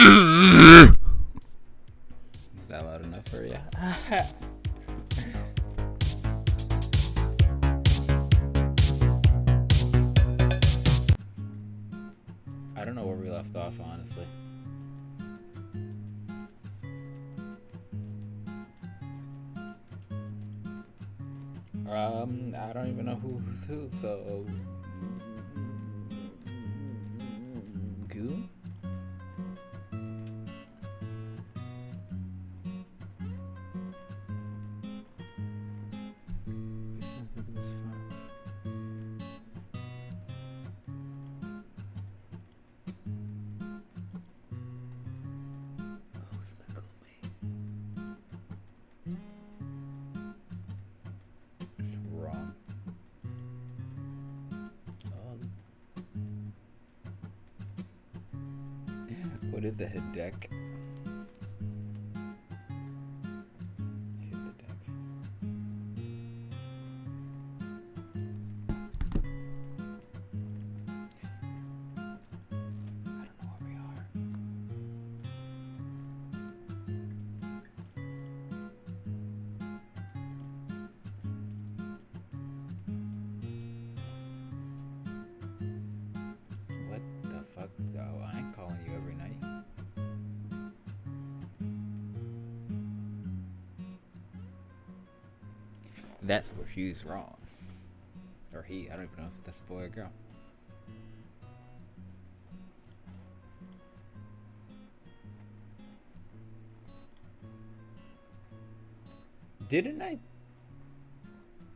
Is that loud enough for you? I don't know where we left off, honestly. Um, I don't even know who's who, so. What is a That's where she's wrong. Or he. I don't even know if that's a boy or girl. Didn't I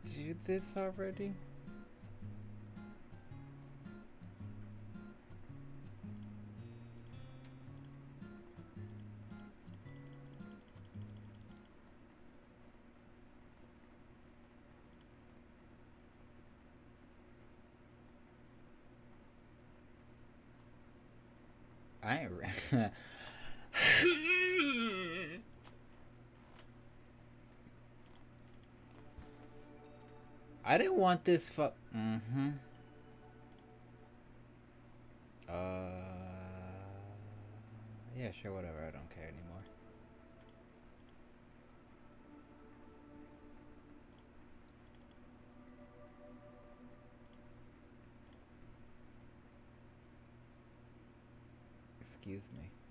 do this already? Want this fuck. Mm-hmm. Uh. Yeah, sure, whatever. I don't care anymore. Excuse me.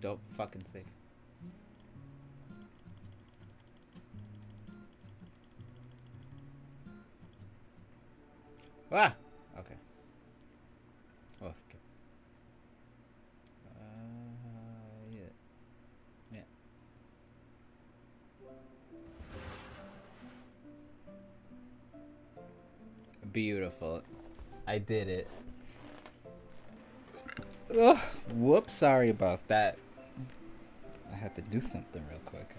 Don't fucking say. Ah! Okay. Oh, skip. Uh, yeah. Yeah. Beautiful. I did it. Ugh, whoops, sorry about that. Had to do something real quick.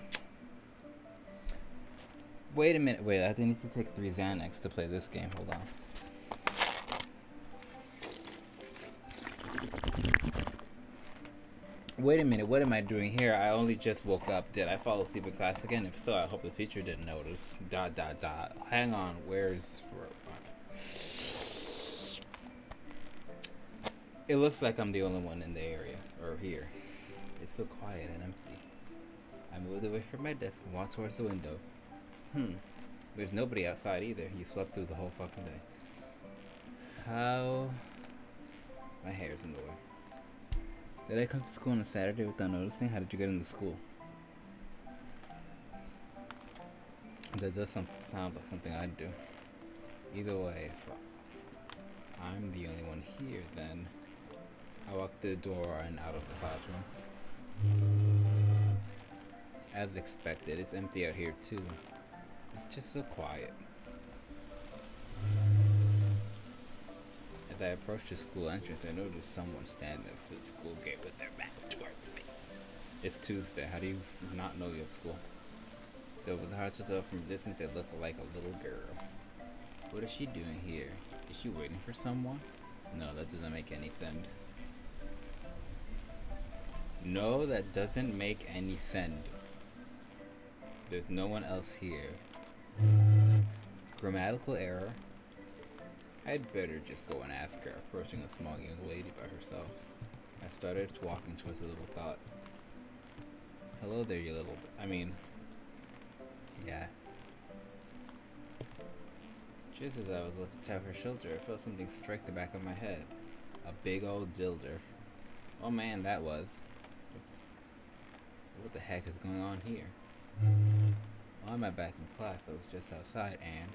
Wait a minute, wait, I need to take three Xanax to play this game. Hold on. Wait a minute, what am I doing here? I only just woke up. Did I fall asleep in class again? If so, I hope the teacher didn't notice. Dot, dot, dot. Hang on, where's. It looks like I'm the only one in the area, or here. It's so quiet and empty. I moved away from my desk and walked towards the window. Hmm. There's nobody outside either. You slept through the whole fucking day. How. My hair's in the way. Did I come to school on a Saturday without noticing? How did you get into school? That does some, sound like something I'd do. Either way, I'm the only one here, then I walk through the door and out of the classroom. As expected, it's empty out here too. It's just so quiet. As I approach the school entrance, I notice someone standing next to the school gate with their back towards me. It's Tuesday. How do you not know you have school? Though with hard to from a distance, they look like a little girl. What is she doing here? Is she waiting for someone? No, that doesn't make any sense. No, that doesn't make any sense. There's no one else here. Grammatical error. I'd better just go and ask her, approaching a small young lady by herself. I started walking towards the little thought. Hello there, you little. I mean, yeah. Just as I was about to tap her shoulder, I felt something strike the back of my head. A big old dilder. Oh man, that was. Oops. What the heck is going on here? Why am I back in class? I was just outside and.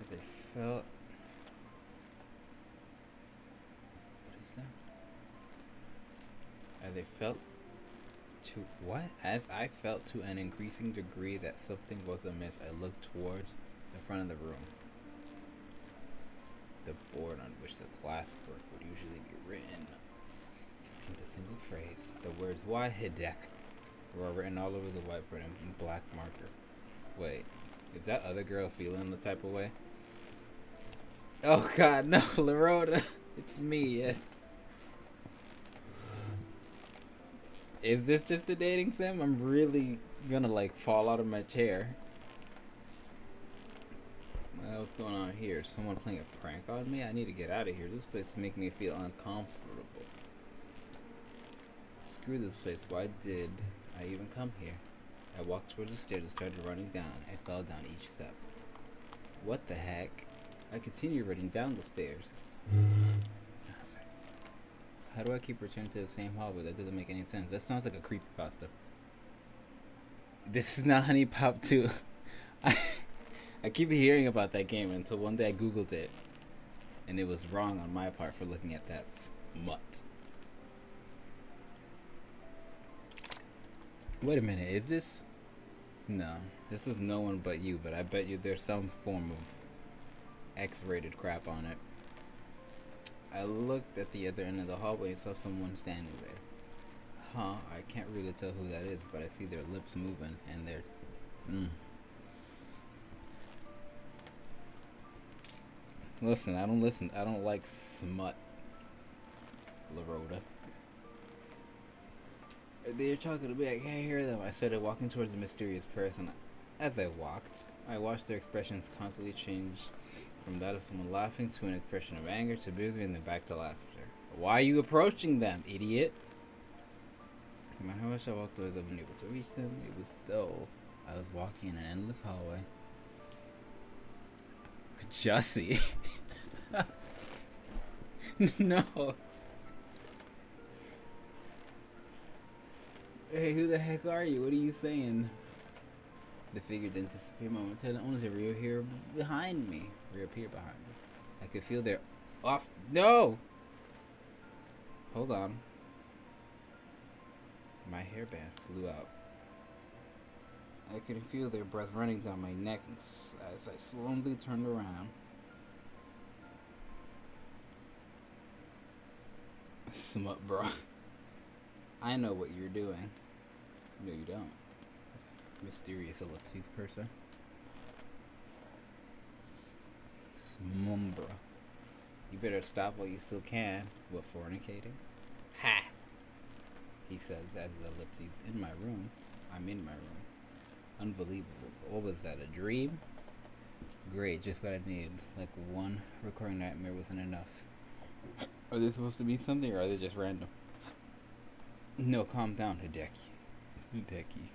As I felt. What is that? As I felt to what? As I felt to an increasing degree that something was amiss, I looked towards the front of the room. The board on which the classwork would usually be written contained a single phrase. The words "why Wahidek were written all over the whiteboard in black marker. Wait, is that other girl feeling the type of way? Oh god, no, Larota. It's me, yes. Is this just a dating sim? I'm really gonna like fall out of my chair. What's going on here? Someone playing a prank on me? I need to get out of here. This place is making me feel uncomfortable. Screw this place. Why did I even come here? I walked towards the stairs and started running down. I fell down each step. What the heck? I continue running down the stairs. How do I keep returning to the same hallway? That doesn't make any sense. That sounds like a creepy pasta. This is not HuniePop 2. I, I keep hearing about that game until one day I googled it. And it was wrong on my part for looking at that smut. Wait a minute, is this? No, this is no one but you, but I bet you there's some form of X-rated crap on it. I looked at the other end of the hallway and saw someone standing there. Huh, I can't really tell who that is, but I see their lips moving and they're... Mm. Listen, I don't listen. I don't like smut, Larota. They're talking to me. I can't hear them. I started walking towards the mysterious person. As I walked, I watched their expressions constantly change from that of someone laughing to an expression of anger to misery and then back to laughter. Why are you approaching them, idiot? No matter how much I walked towards them, unable to reach them, it was though I was walking in an endless hallway. Jussie. no. Hey, who the heck are you? What are you saying? The figure didn't disappear momentarily, only to reappear behind me. Reappear behind me. I could feel their off. No! Hold on. My hairband flew out. I could feel their breath running down my neck as I slowly turned around. Smut, bro. I know what you're doing. No, you don't. Mysterious ellipses person. Smumbra. You better stop while you still can. What, fornicating? Ha! He says as the ellipses in my room. I'm in my room. Unbelievable. What was that, a dream? Great, just what I need. Like one recurring nightmare wasn't enough. Are they supposed to be something or are they just random? No, calm down, Hideki. Hideki.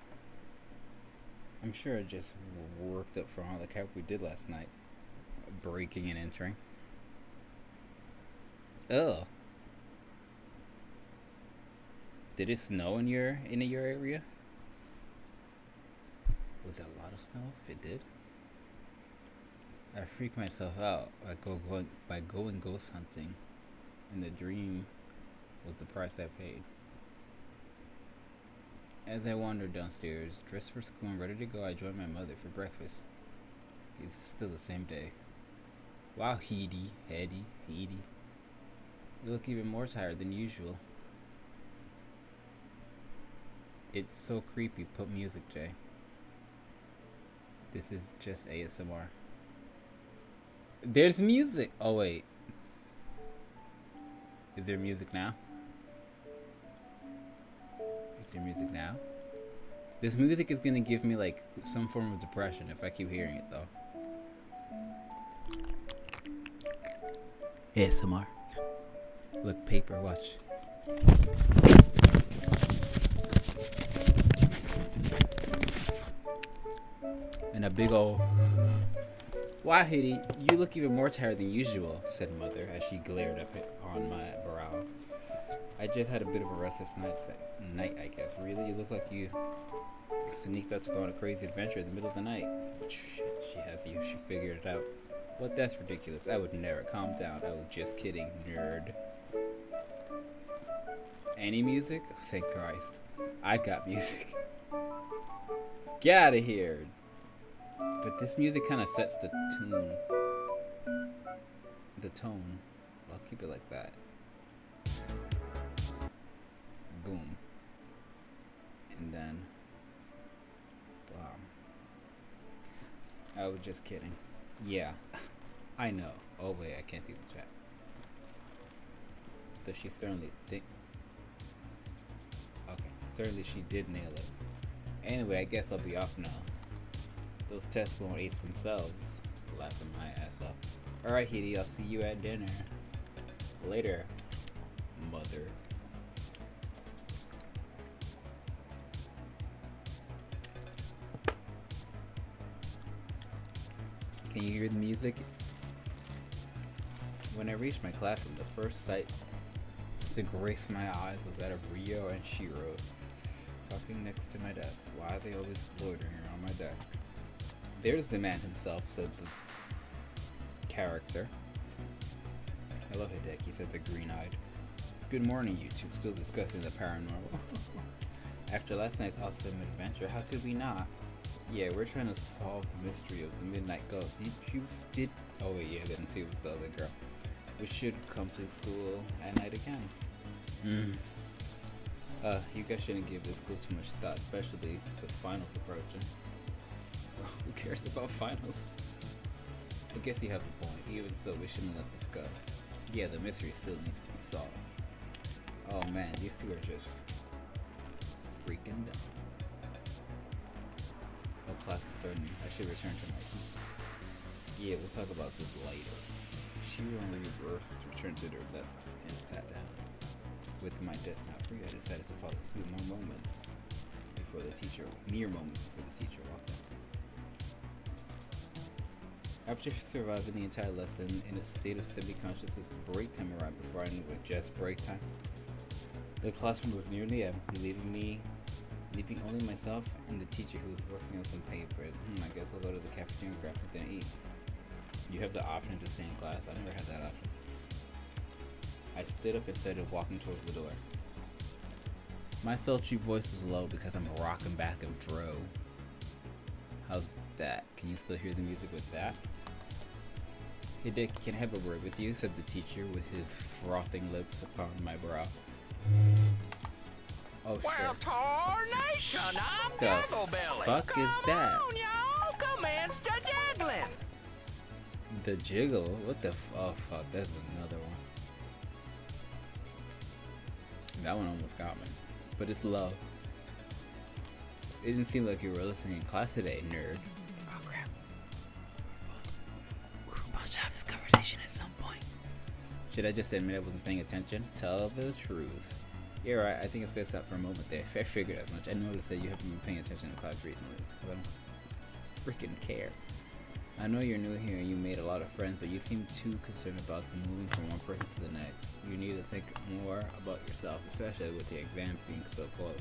I'm sure I just worked up from all the crap we did last night. Breaking and entering. Oh. Did it snow in your in your area? Was it a lot of snow? If it did. I freak myself out by go going by going ghost hunting and the dream was the price I paid. As I wandered downstairs, dressed for school and ready to go, I joined my mother for breakfast. It's still the same day. Wow, Heedy, Hetty, Heedy. You look even more tired than usual. It's so creepy. Put music, Jay. This is just ASMR. There's music! Oh, wait. Is there music now? Is there music now? This music is gonna give me like some form of depression if I keep hearing it though. ASMR. Look, paper, watch. And a big ol' Why, Hitty, you look even more tired than usual, said Mother as she glared up on my brow. I just had a bit of a restless night, night I guess. Really? You look like you sneaked out to go on a crazy adventure in the middle of the night. Shit, she has you. She figured it out. What? That's ridiculous. I would never. Calm down. I was just kidding, nerd. Any music? Thank Christ. I got music. Get out of here. But this music kind of sets the tune. The tone. I'll keep it like that. Boom. And then. Bam. I was just kidding. Yeah. I know. Oh wait, I can't see the chat. So she certainly think. Okay, certainly she did nail it. Anyway, I guess I'll be off now. Those tests won't ace themselves. Laughing my ass off. Alright, Hitty, I'll see you at dinner. Later, mother. Can you hear the music? When I reached my classroom, the first sight to grace my eyes was that of Rio and Shiro, talking next to my desk. Why are they always loitering around my desk? There's the man himself, said the character. Hello, Hideki, said the green-eyed. Good morning, you two. Still discussing the paranormal. After last night's awesome adventure, how could we not? Yeah, we're trying to solve the mystery of the Midnight Ghost. You, you did... Oh, wait, yeah, I didn't see it was the other girl. We should come to school at night again. Mm. Uh, you guys shouldn't give this school too much thought, especially with finals approaching. Who cares about finals? I guess you have a point. Even so, we shouldn't let this go. Yeah, the mystery still needs to be solved. Oh man, these two are just freaking dumb. Oh, class is starting. I should return to my seat. Yeah, we'll talk about this later. Shiro and Ryuber returned to their desks and sat down. With my desk now free, I decided to follow suit more moments before the teacher, mere moments before the teacher walked in. After surviving the entire lesson in a state of semi-consciousness, break time arrived before I knew it just break time. The classroom was nearly empty, leaving me, leaving only myself and the teacher who was working on some paper. Hmm, I guess I'll go to the cafeteria and grab something to eat. You have the option to stay in class. I never had that option. I stood up instead of walking towards the door. My sultry voice is low because I'm rocking back and throw. How's that? Can you still hear the music with that? Hey Dick, can I have a word with you? said the teacher with his frothing lips upon my brow. Oh shit. Well, tarnation, I'm The Dagglebelly. fuck is that? on, y'all, commence the jiggling. The jiggle? What the f- oh fuck, that's another one. That one almost got me. But it's low. It didn't seem like you were listening in class today, nerd. Oh crap. We're about to have this conversation at some point. Should I just admit I wasn't paying attention? Tell the truth. You're right, I think I spaced out for a moment there. I figured as much. I noticed that you haven't been paying attention in class recently. I don't freaking care. I know you're new here and you made a lot of friends, but you seem too concerned about moving from one person to the next. You need to think more about yourself, especially with the exams being so close.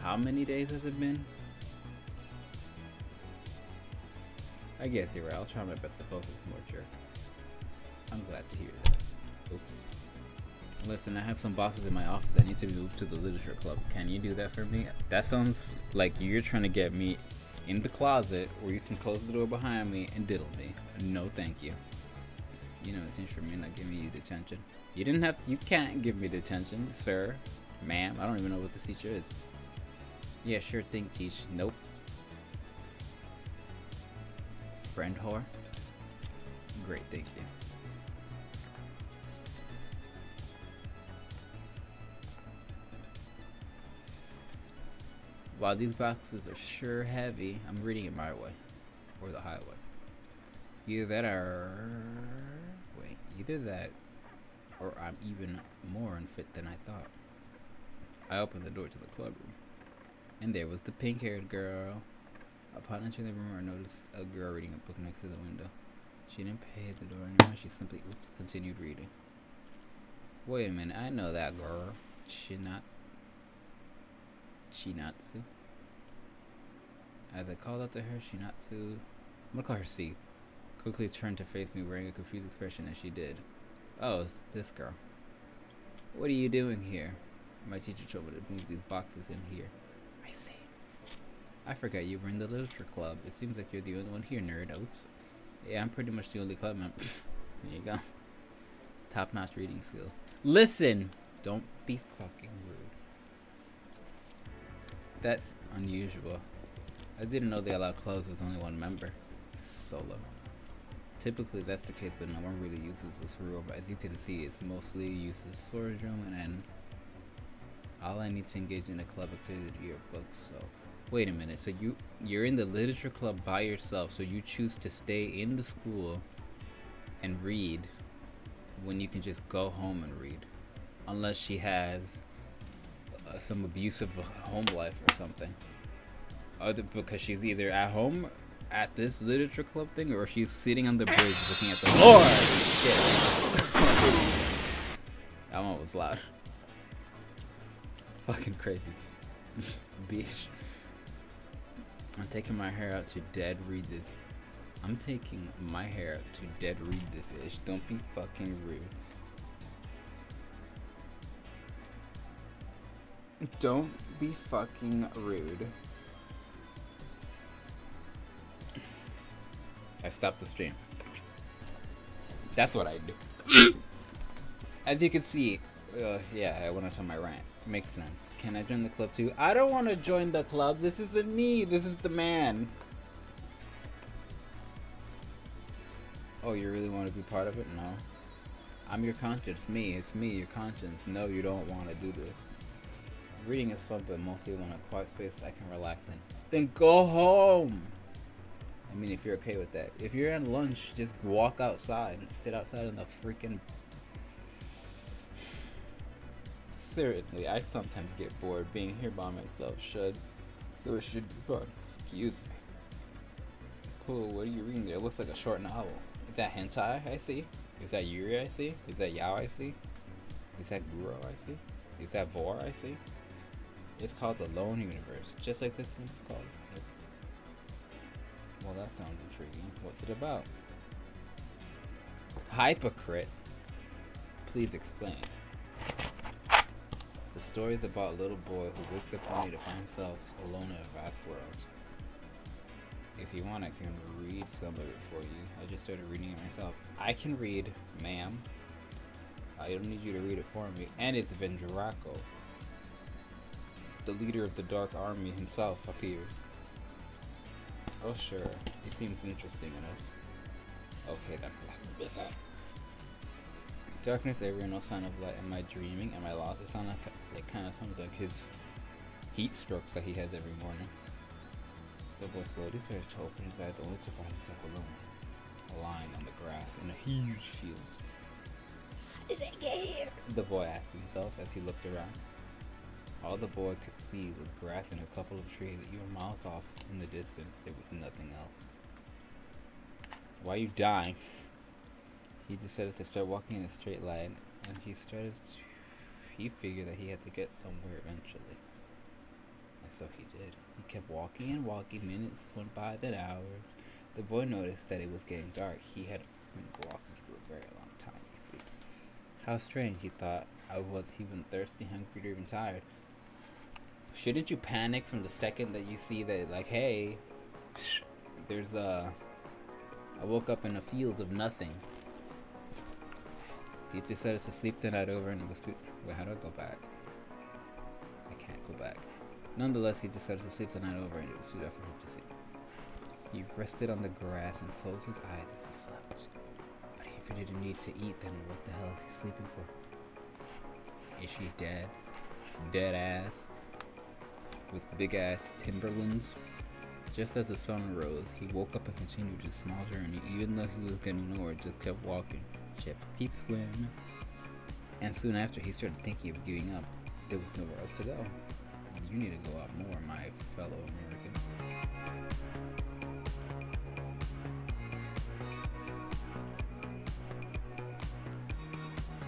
How many days has it been? I guess you're right. I'll try my best to focus more, jerk. I'm glad to hear that. Oops. Listen, I have some boxes in my office that need to be moved to the literature club. Can you do that for me? That sounds like you're trying to get me in the closet where you can close the door behind me and diddle me. No, thank you. You know, it seems for me not giving you detention. You didn't have, you can't give me detention, sir, ma'am. I don't even know what this teacher is. Yeah, sure thing, teach. Nope. Friend whore. Great, thank you. While these boxes are sure heavy, I'm reading it my way. Or the highway. Either that or. Wait, either that or I'm even more unfit than I thought. I opened the door to the club room, and there was the pink haired girl. Upon entering the room, I noticed a girl reading a book next to the window. She didn't pay the door anymore, she simply continued reading. Wait a minute, I know that girl. Shinat. Shinatsu. As I called out to her, Shinatsu. I'm gonna call her C. Quickly turned to face me, wearing a confused expression as she did. Oh, it's this girl. What are you doing here? My teacher told me to move these boxes in here. I see. I forgot you were in the literature club. It seems like you're the only one here, nerd. Oops. Yeah, I'm pretty much the only club member. there you go. Top notch reading skills. Listen! Don't be fucking rude. That's unusual. I didn't know they allowed clubs with only one member. Solo. Typically that's the case, but no one really uses this rule. But as you can see, it's mostly used as storage room and all I need to engage in a club activity your books. So wait a minute. So you you're in the literature club by yourself. So you choose to stay in the school and read when you can just go home and read, unless she has some abusive home life or something. Other because she's either at home at this literature club thing, or she's sitting on the bridge looking at the Lord. Shit. that one was loud. Fucking crazy, bitch. I'm taking my hair out to dead read this. I'm taking my hair out to dead read this ish. Don't be fucking rude. Don't be fucking rude. I stopped the stream. That's what I do. As you can see, uh, yeah, I went on my rant. Makes sense. Can I join the club too? I don't want to join the club. This isn't me. This is the man. Oh, you really want to be part of it? No. I'm your conscience. Me. It's me, your conscience. No, you don't want to do this. Reading is fun, but mostly want a quiet space I can relax in. Then go home! I mean, if you're okay with that. If you're at lunch, just walk outside and sit outside in the freaking. Certainly, I sometimes get bored being here by myself, should. So it should be fun. Excuse me. Cool, what are you reading there? It looks like a short novel. Is that hentai I see? Is that Yuri I see? Is that Yao I see? Is that Guro I see? Is that Vor I see? It's called the Lone Universe, just like this one's called. Well, that sounds intriguing. What's it about? Hypocrite. Please explain. The story is about a little boy who wakes up only to find himself alone in a vast world. If you want, I can read some of it for you. I just started reading it myself. I can read, ma'am. I don't need you to read it for me. And it's Vendraco. The leader of the Dark Army himself appears. Oh sure, he seems interesting enough. Okay then, let's it. Darkness everywhere, no sign of light. Am I dreaming? Am I lost? It sounds like, it kind of sounds like his heat strokes that he has every morning. The boy slowly starts to open his eyes only to find himself alone, lying on the grass in a huge field. How did I get here? The boy asked himself as he looked around. All the boy could see was grass and a couple of trees even miles off in the distance. There was nothing else. Why are you dying? He decided to start walking in a straight line, and he started. He figured that he had to get somewhere eventually. And so he did. He kept walking and walking. Minutes went by, then hours. The boy noticed that it was getting dark. He had been walking for a very long time, you see. How strange, he thought. I was even thirsty, hungry, or even tired. Shouldn't you panic from the second that you see that, like, hey, there's a. I woke up in a field of nothing. He just decided to sleep the night over and it was too. Wait, how do I go back? I can't go back. Nonetheless, he decided to sleep the night over and it was too dark for him to see. He rested on the grass and closed his eyes as he slept. But if he didn't need to eat, then what the hell is he sleeping for? Is she dead? Dead ass? With big ass Timberlands. Just as the sun rose, he woke up and continued his small journey. Even though he was getting nowhere, just kept walking. Chip keep swimming. And soon after, he started thinking of giving up. There was nowhere else to go. You need to go out more, my fellow American.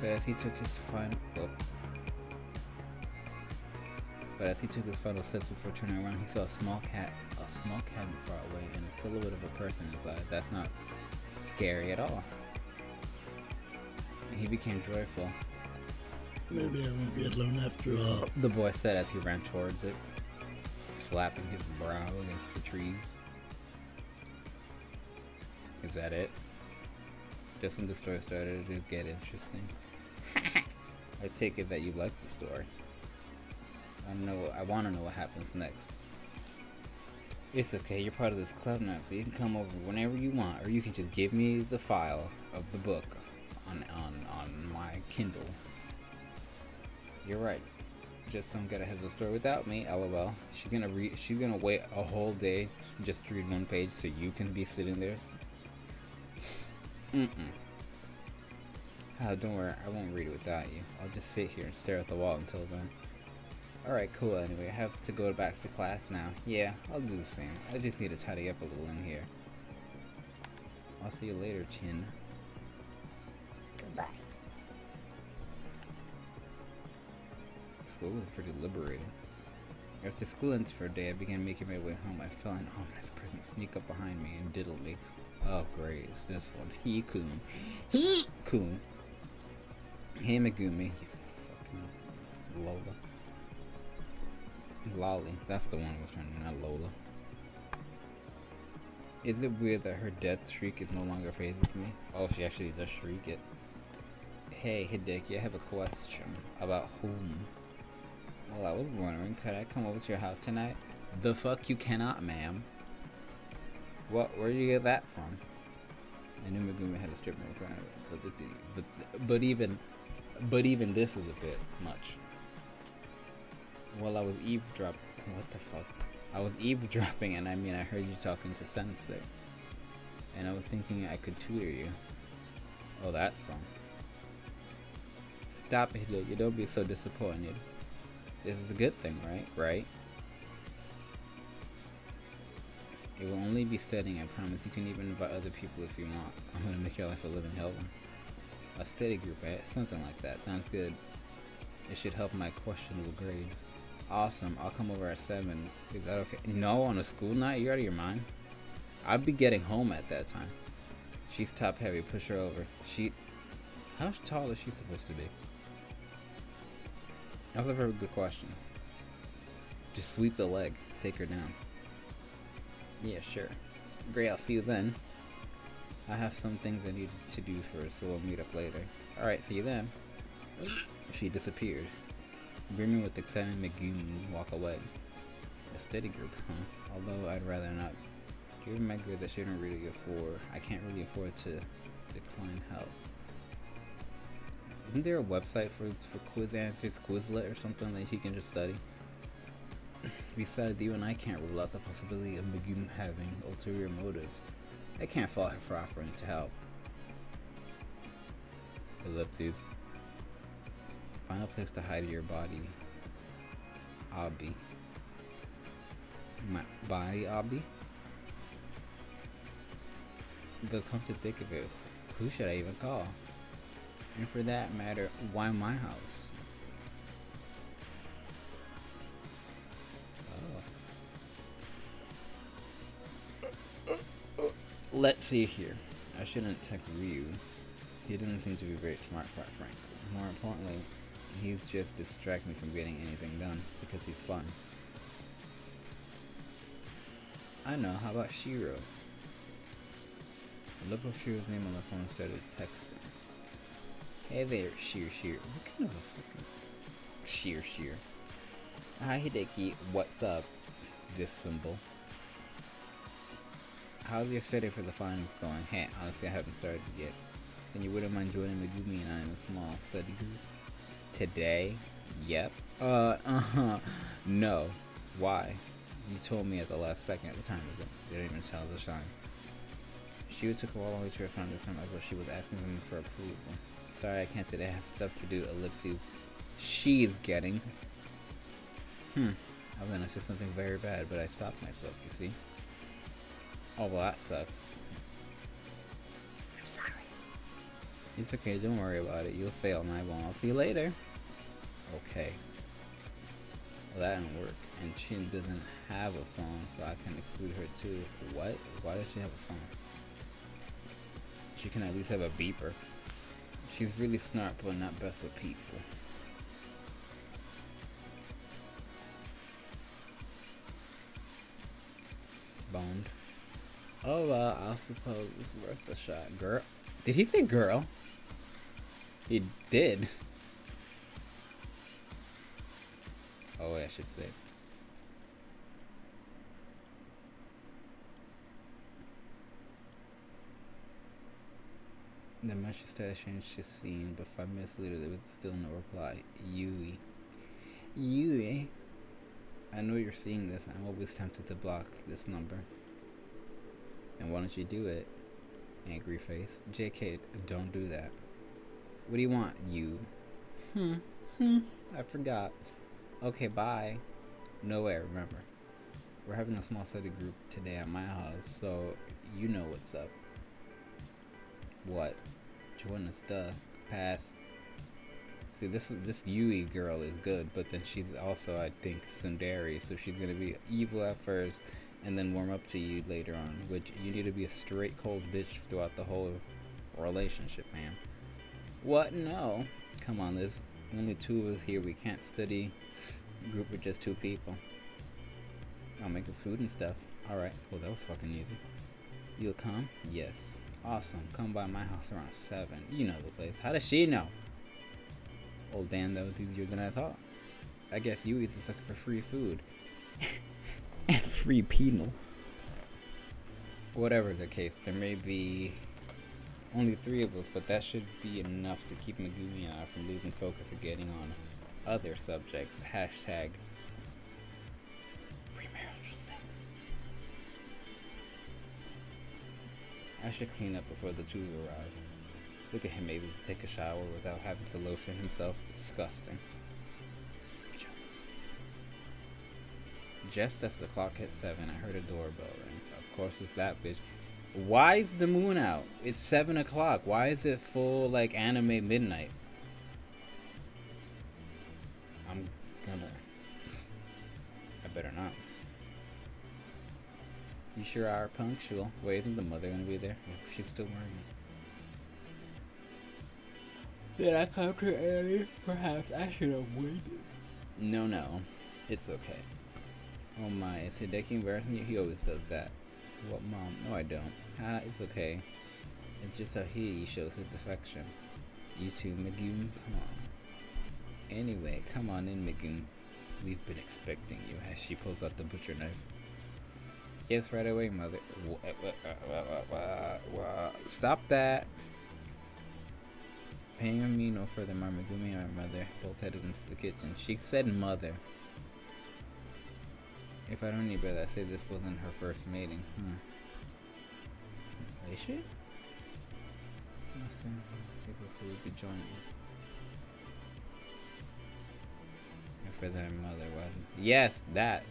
As he took his final, oh. But as he took his final steps before turning around, he saw a small cat, a small cabin far away, and a silhouette of a person inside. That's not scary at all. And he became joyful. Maybe I won't be alone after all. The boy said as he ran towards it, flapping his brow against the trees. Is that it? Just when the story started to get interesting. I take it that you like the story. I know. I want to know what happens next. It's okay. You're part of this club now, so you can come over whenever you want, or you can just give me the file of the book on on on my Kindle. You're right. Just don't get ahead of the story without me. LOL. She's gonna read. She's gonna wait a whole day just to read one page, so you can be sitting there. Mm mm. Oh, don't worry. I won't read it without you. I'll just sit here and stare at the wall until then. Alright, cool. Anyway, I have to go back to class now. Yeah, I'll do the same. I just need to tidy up a little in here. I'll see you later, Chin. Goodbye. School was pretty liberating. After school ended for a day, I began making my way home. I felt an ominous presence sneak up behind me and diddle me. Oh, great, it's this one. He Coon. He Coon. Hey, Megumi. You fucking Lola. Lolly. That's the one I was trying to not Lola. Is it weird that her death shriek is no longer phases me? Oh, she actually does shriek it. Hey, Hideki, I have a question. About whom? Well, I was wondering, could I come over to your house tonight? The fuck you cannot, ma'am. What? Where did you get that from? I knew Megumi had a stripper in front of it, but this, is, but, but even, but even this is a bit much. Well, I was eavesdropping. What the fuck? I was eavesdropping, and I mean, I heard you talking to Sensei, and I was thinking I could tutor you. Oh, that song. Stop it, You don't be so disappointed. This is a good thing, right? Right? It will only be studying, I promise. You can even invite other people if you want. I'm gonna make your life a living hell. A study group, right? Something like that. Sounds good. It should help my questionable grades. Awesome. I'll come over at 7. Is that okay? No, on a school night? You're out of your mind? I'll be getting home at that time. She's top heavy. Push her over. She... How tall is she supposed to be? That's a very good question. Just sweep the leg. Take her down. Yeah, sure. Great, I'll see you then. I have some things I need to do first, so we'll meet up later. Alright, see you then. She disappeared. Agreement with excited Megumi walk away. A steady group, huh? Although I'd rather not. Given my grade that shouldn't really afford, I can't really afford to decline help. Isn't there a website for, for quiz answers, Quizlet or something that you can just study? Besides, you and I can't rule out the possibility of Megumi having ulterior motives. I can't fault her for offering to help. Ellipses. Find a place to hide your body. Obby. My body obby? Though come to think of it, who should I even call? And for that matter, why my house? Oh. Let's see here. I shouldn't text Ryu. He doesn't seem to be very smart, quite frankly. More importantly, he's just distracting me from getting anything done because he's fun. I know, how about Shiro? I looked up Shiro's name on the phone and started texting. Hey there, Sheer Sheer. What kind of a fucking Sheer? Hi Hideki, what's up? This symbol. How's your study for the finals going? Hey, honestly I haven't started yet. Then you wouldn't mind joining Megumi and I in a small study group? Today? Yep. Uh, uh-huh. No. Why? You told me at the last second. What time is it? They didn't even tell the shine. She took a while to her phone this time as though she was asking them for approval. Sorry, I can't today. I have stuff to do. Ellipses. She's getting. Hmm. I was gonna say something very bad, but I stopped myself, you see? Oh, well, that sucks. It's okay, don't worry about it. You'll fail I won't. I'll see you later. Okay. Well, that didn't work. And she doesn't have a phone, so I can exclude her too. What? Why does she have a phone? She can at least have a beeper. She's really smart, but not best with people. Boned. Oh, uh, I suppose it's worth a shot. Girl. Did he say girl? He did. Oh, I should say. The message status changed to scene, but five minutes later there was still no reply. Yui. Yui. I know you're seeing this. I'm always tempted to block this number. And why don't you do it? Angry face. JK, don't do that. What do you want, you? Hmm. Hmm. I forgot. Okay, bye. No way, remember. We're having a small study group today at my house, so you know what's up. What? Join us, duh. Pass. See, this this Yui girl is good, but then she's also, I think, tsundere, so she's gonna be evil at first, and then warm up to you later on. Which you need to be a straight cold bitch throughout the whole relationship, man. What? No. Come on, there's only two of us here. We can't study group with just two people. I'll make us food and stuff. Alright, well that was fucking easy. You'll come? Yes. Awesome. Come by my house around 7. You know the place. How does she know? Oh damn, that was easier than I thought. I guess you eat a sucker for free food. free penal. Whatever the case, there may be only three of us, but that should be enough to keep Megumi and I from losing focus and getting on other subjects. Hashtag premarital sex. I should clean up before the two arrive. Look at him able to take a shower without having to lotion himself. Disgusting. Just as the clock hit seven, I heard a doorbell ring. Of course, it's that bitch. Why is the moon out? It's seven o'clock. Why is it full like anime midnight? I'm gonna. I better not. You sure are punctual. Wait, isn't the mother gonna be there? Oh, she's still working. Did I come too early? Perhaps I should have waited. No, no. It's okay. Oh my, is Hideki embarrassing you? He always does that. What, mom? No, I don't. Ah, it's okay. It's just how he shows his affection. You too, Megumi? Come on. Anyway, come on in, Megumi. We've been expecting you as she pulls out the butcher knife. Yes, right away, mother. Stop that. Paying me no further, my Megumi and my mother both headed into the kitchen. She said mother. If I don't need better, I say this wasn't her first mating. Hmm. Is she? People could be joining. For their mother, what? Yes, that.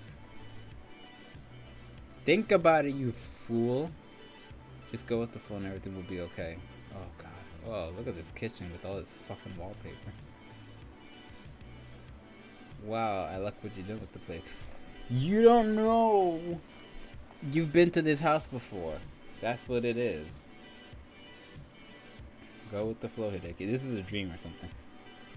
Think about it, you fool. Just go with the flow and everything will be okay. Oh god. Oh, look at this kitchen with all this fucking wallpaper. Wow, I like what you did with the plate. You don't know. You've been to this house before. That's what it is. Go with the flow, Hideki. This is a dream or something.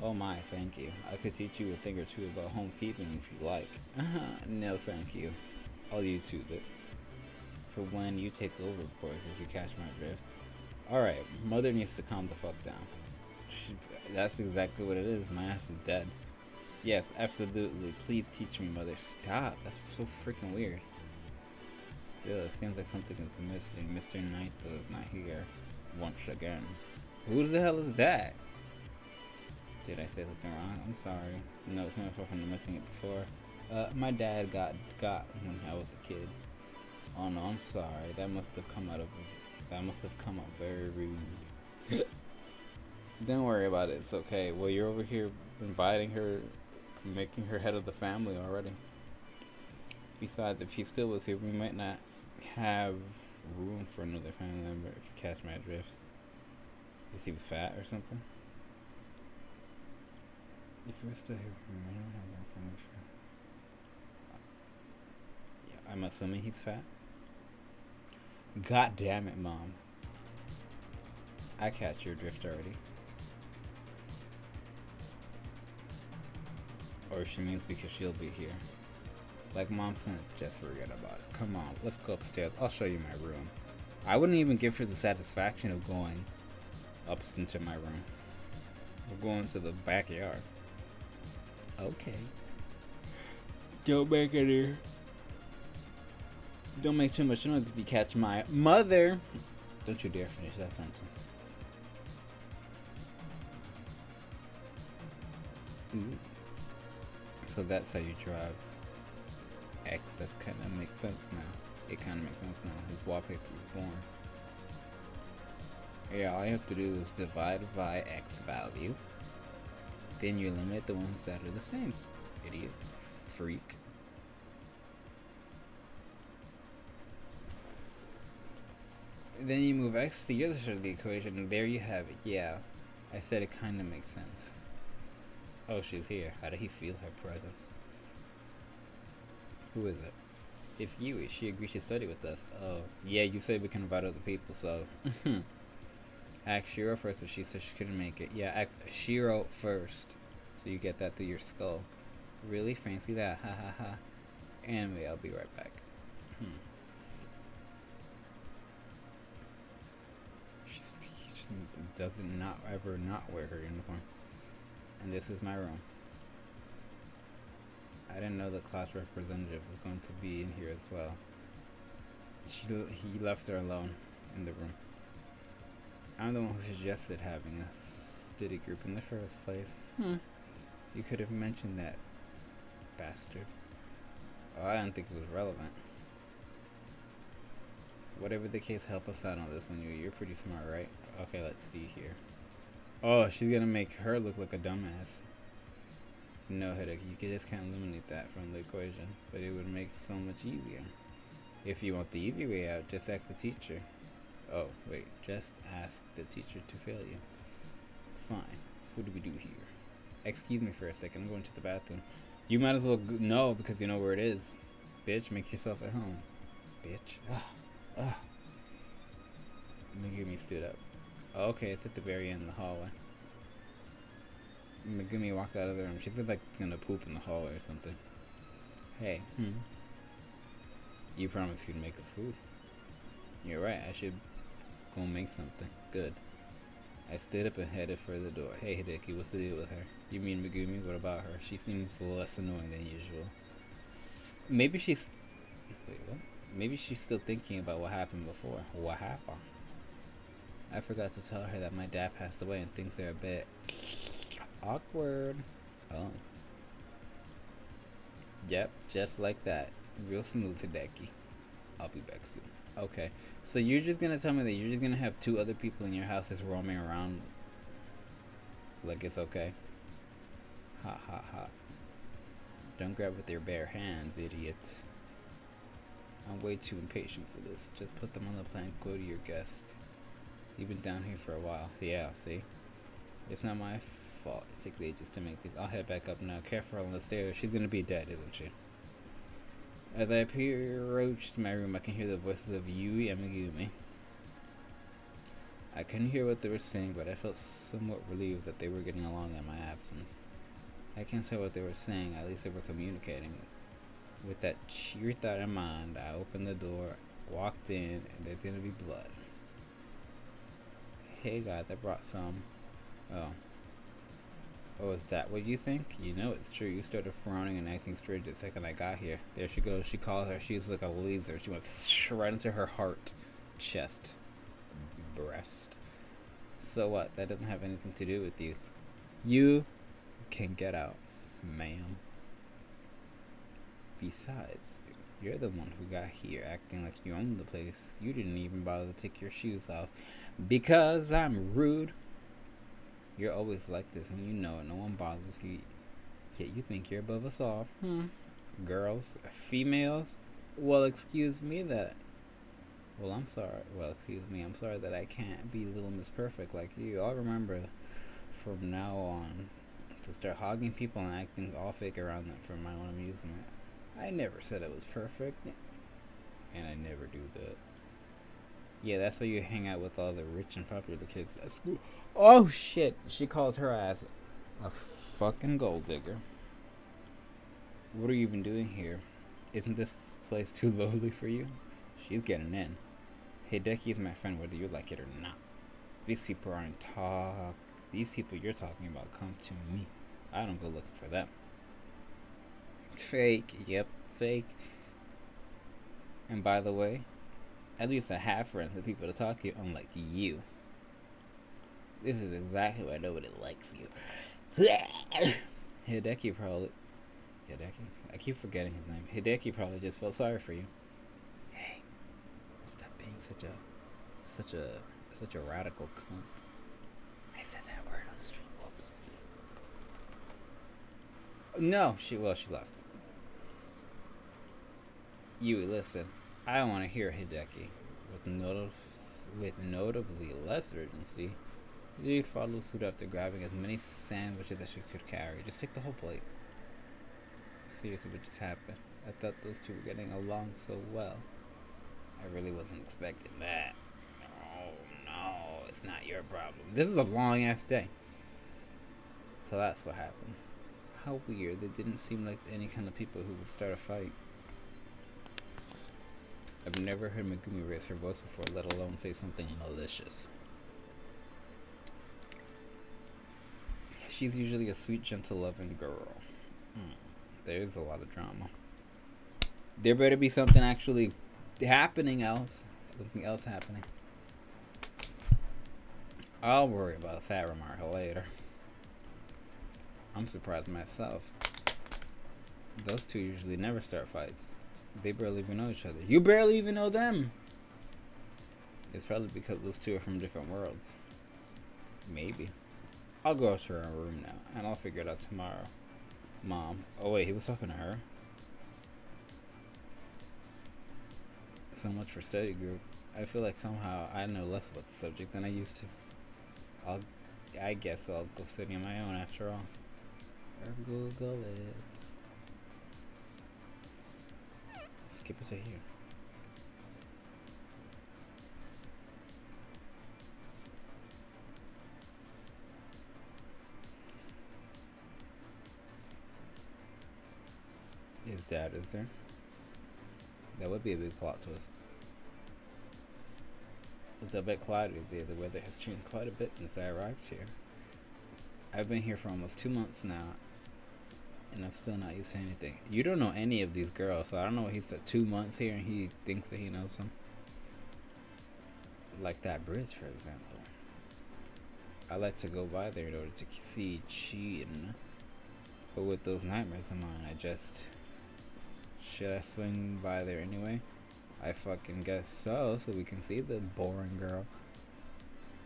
Oh my, thank you. I could teach you a thing or two about homekeeping if you like. no, thank you. I'll YouTube it. For when you take over, of course, if you catch my drift. Alright, mother needs to calm the fuck down. She, that's exactly what it is. My ass is dead. Yes, absolutely. Please teach me, mother. Stop. That's so freaking weird. Still, it seems like something is missing. Mr. Naito is not here once again. Who the hell is that? Did I say something wrong? I'm sorry. No, it's not far from mentioning it before. Uh, my dad got got when I was a kid. Oh no, I'm sorry. That must have come out of that must have come out very rude. Don't worry about it. It's okay. Well, you're over here inviting her, making her head of the family already. Besides, if he still was here, we might not have room for another family member. If you catch my drift, is he fat or something? If you're still here, we might not have room for another family. Yeah, I'm assuming he's fat. God damn it, mom. I catch your drift already. Or she means because she'll be here. Like mom said, just forget about it. Come on, let's go upstairs. I'll show you my room. I wouldn't even give her the satisfaction of going up into my room. We're going to the backyard. Okay. Don't make it here. Don't make too much noise if you catch my mother. Don't you dare finish that sentence. Ooh. So that's how you drive X. That kind of makes sense now. It kind of makes sense now. His wallpaper is born. Yeah, all you have to do is divide by X value. Then you eliminate the ones that are the same. Idiot. Freak. Then you move X to the other side of the equation, and there you have it. Yeah, I said it kind of makes sense. Oh, she's here. How did he feel her presence? Who is it? It's Yui. She agreed to study with us. Oh, yeah, you said we can invite other people, so. ask Shiro first, but she said she couldn't make it. Yeah, ask Shiro first. So you get that through your skull. Really? Fancy that. Ha ha ha. Anyway, I'll be right back. Hmm. She doesn't not ever not wear her uniform. And this is my room. I didn't know the class representative was going to be in here as well. She, he left her alone in the room. I'm the one who suggested having a study group in the first place. Hmm. You could have mentioned that, bastard. Oh, I didn't think it was relevant. Whatever the case, help us out on this one. You, you're pretty smart, right? Okay, let's see here. Oh, she's gonna make her look like a dumbass. No headache. You just can't eliminate that from the equation, but it would make it so much easier. If you want the easy way out, just ask the teacher. Oh, wait. Just ask the teacher to fail you. Fine. What do we do here? Excuse me for a second. I'm going to the bathroom. You might as well know because you know where it is. Bitch, make yourself at home. Bitch. Ugh. Ah. Ah. Megumi stood up. Okay, it's at the very end of the hallway. Megumi walked out of the room. She She's like gonna poop in the hallway or something. Hey, hmm. You promised you'd make us food. You're right, I should go make something. Good. I stood up and headed for the door. Hey Hideki, what's the deal with her? You mean Megumi? What about her? She seems less annoying than usual. Maybe she's... Wait, what? Maybe she's still thinking about what happened before. What happened? I forgot to tell her that my dad passed away and things are a bit... Awkward. Oh. Yep, just like that. Real smooth Hideki. I'll be back soon. Okay, so you're just gonna tell me that you're just gonna have two other people in your house just roaming around like it's okay? Ha ha ha. Don't grab with your bare hands, idiots. I'm way too impatient for this. Just put them on the plank, go to your guest. You've been down here for a while. Yeah, see? It's not my fault. It takes ages to make these. I'll head back up now. Careful on the stairs. She's gonna be dead, isn't she? As I approached my room, I can hear the voices of Yui and Megumi. I couldn't hear what they were saying, but I felt somewhat relieved that they were getting along in my absence. I can't tell what they were saying, at least they were communicating. With that cheery thought in mind, I opened the door, walked in, and there's gonna be blood. Hey guys, I brought some. Oh. Oh, is that what you think? You know it's true. You started frowning and acting strange the second I got here. There she goes. She calls her. She's like a laser. She went right into her heart, chest, breast. So what? That doesn't have anything to do with you. You can get out, ma'am. Besides, you're the one who got here acting like you own the place. You didn't even bother to take your shoes off. Because I'm rude. You're always like this and you know it. No one bothers you. Yet you think you're above us all. Hmm. Girls, females. Well, excuse me that. Well, I'm sorry. Well, excuse me. I'm sorry that I can't be Little Miss Perfect like you. I'll remember from now on to start hogging people and acting all fake around them for my own amusement. I never said it was perfect. And I never do that. Yeah, that's why you hang out with all the rich and popular kids at school. Oh shit! She calls her ass a fucking gold digger. What are you even doing here? Isn't this place too lowly for you? She's getting in. Hideki is my friend whether you like it or not. These people aren't talk. These people you're talking about come to me. I don't go looking for them. Fake. Yep, fake. And by the way, at least I have friends and people to talk to, unlike you. This is exactly why nobody likes you. Hideki probably. Hideki? I keep forgetting his name. Hideki probably just felt sorry for you. Hey, stop being such a, such a, such a radical cunt. I said that word on the street. Whoops. No, she well she left. You listen. I want to hear Hideki with notif- with notably less urgency. Dude followed suit after grabbing as many sandwiches as she could carry. Just take the whole plate. Seriously, what just happened? I thought those two were getting along so well. I really wasn't expecting that. Oh no, it's not your problem. This is a long ass day. So that's what happened. How weird. They didn't seem like any kind of people who would start a fight. I've never heard Megumi raise her voice before, let alone say something malicious. She's usually a sweet, gentle, loving girl. Hmm. There's a lot of drama. There better be something actually happening else. Something else happening. I'll worry about that remark later. I'm surprised myself. Those two usually never start fights. They barely even know each other. You barely even know them. It's probably because those two are from different worlds. Maybe. I'll go up to her room now, and I'll figure it out tomorrow. Mom. Oh wait, he was talking to her. So much for study group. I feel like somehow I know less about the subject than I used to. I'll, I guess I'll go study on my own after all. Or Google Skip it here. Is that, is there? That would be a big plot twist. It's a bit cloudy there. The weather has changed quite a bit since I arrived here. I've been here for almost two months now, and I'm still not used to anything. You don't know any of these girls, so I don't know. What he's at two months here, and he thinks that he knows them. Like that bridge, for example. I like to go by there in order to see Chin, but with those nightmares of mine, I just should I swing by there anyway? I fucking guess so, so we can see the boring girl.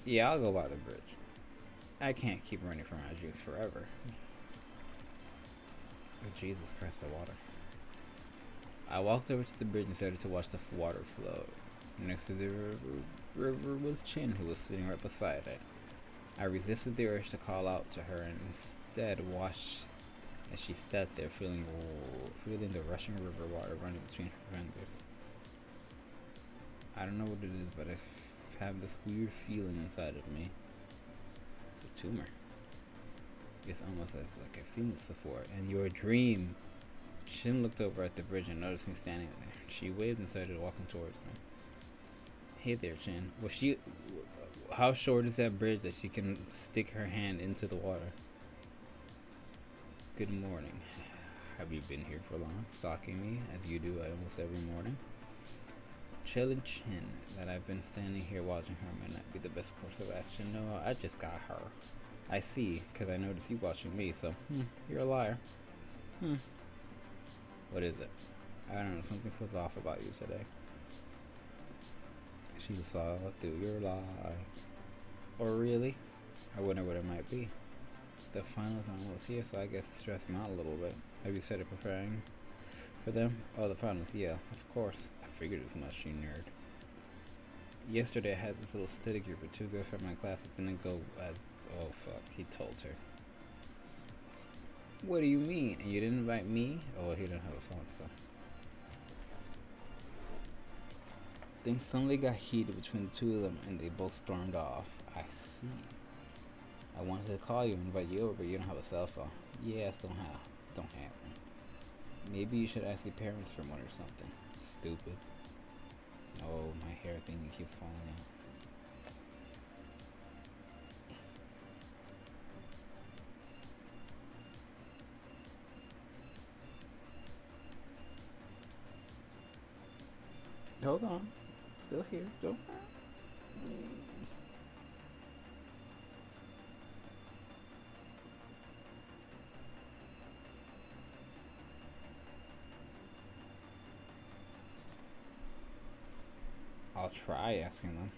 Yeah, I'll go by the bridge. I can't keep running from my juice forever. Oh, Jesus Christ, the water. I walked over to the bridge and started to watch the water flow. Next to the river, river was Chin, who was sitting right beside it. I resisted the urge to call out to her and instead watched as she sat there feeling feeling the rushing river water running between her fingers. I don't know what it is, but I have this weird feeling inside of me. It's a tumor. It's almost like, like I've seen this before. And your dream. Chin looked over at the bridge and noticed me standing there. She waved and started walking towards me. Hey there, Chin. Was she? How short is that bridge that she can stick her hand into the water? Good morning. Have you been here for long, stalking me as you do almost every morning? Chillin' Chin, that I've been standing here watching her might not be the best course of action. No, I just got her. I see, because I noticed you watching me, so, hmm, you're a liar. Hmm. What is it? I don't know. Something feels off about you today. She saw through your lie. Or really? I wonder what it might be. The finals are almost here, so I guess it stressed me out a little bit. Have you started preparing for them? Oh, the finals, yeah, of course. I figured as much, you nerd. Yesterday I had this little study group with two girls from my class that didn't go as oh fuck, he told her. What do you mean? And you didn't invite me? Oh, he didn't have a phone, so. Things suddenly got heated between the two of them and they both stormed off. I see. I wanted to call you and invite you over, but you don't have a cell phone. Yes, don't have. Don't have one. Maybe you should ask your parents for one or something. Stupid. Oh, my hair thing keeps falling out. Hold on. Still here. Don't. I'll try asking them.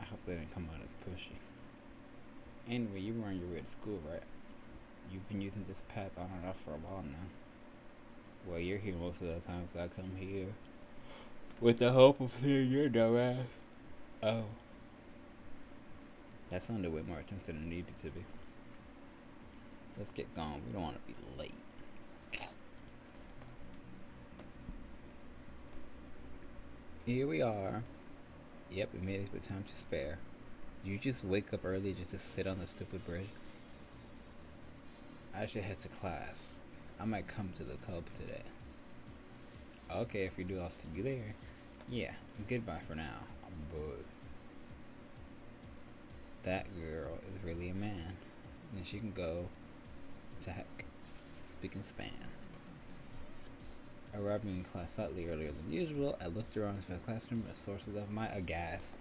I hope they didn't come out as pushy. Anyway, you were on your way to school, right? You've been using this path on and off for a while now. Well, you're here most of the time, so I come here with the hope of seeing your dumbass. Oh. That sounded way more intense than it needed to be. Let's get going. We don't want to be late. Here we are. Yep, we made it with time to spare. You just wake up early just to sit on the stupid bridge? I should head to class. I might come to the club today. Okay, if you do, I'll see you there. Yeah, goodbye for now. But that girl is really a man. And she can go to heck. Speaking span. Arriving in class slightly earlier than usual, I looked around the classroom as sources of my aghast.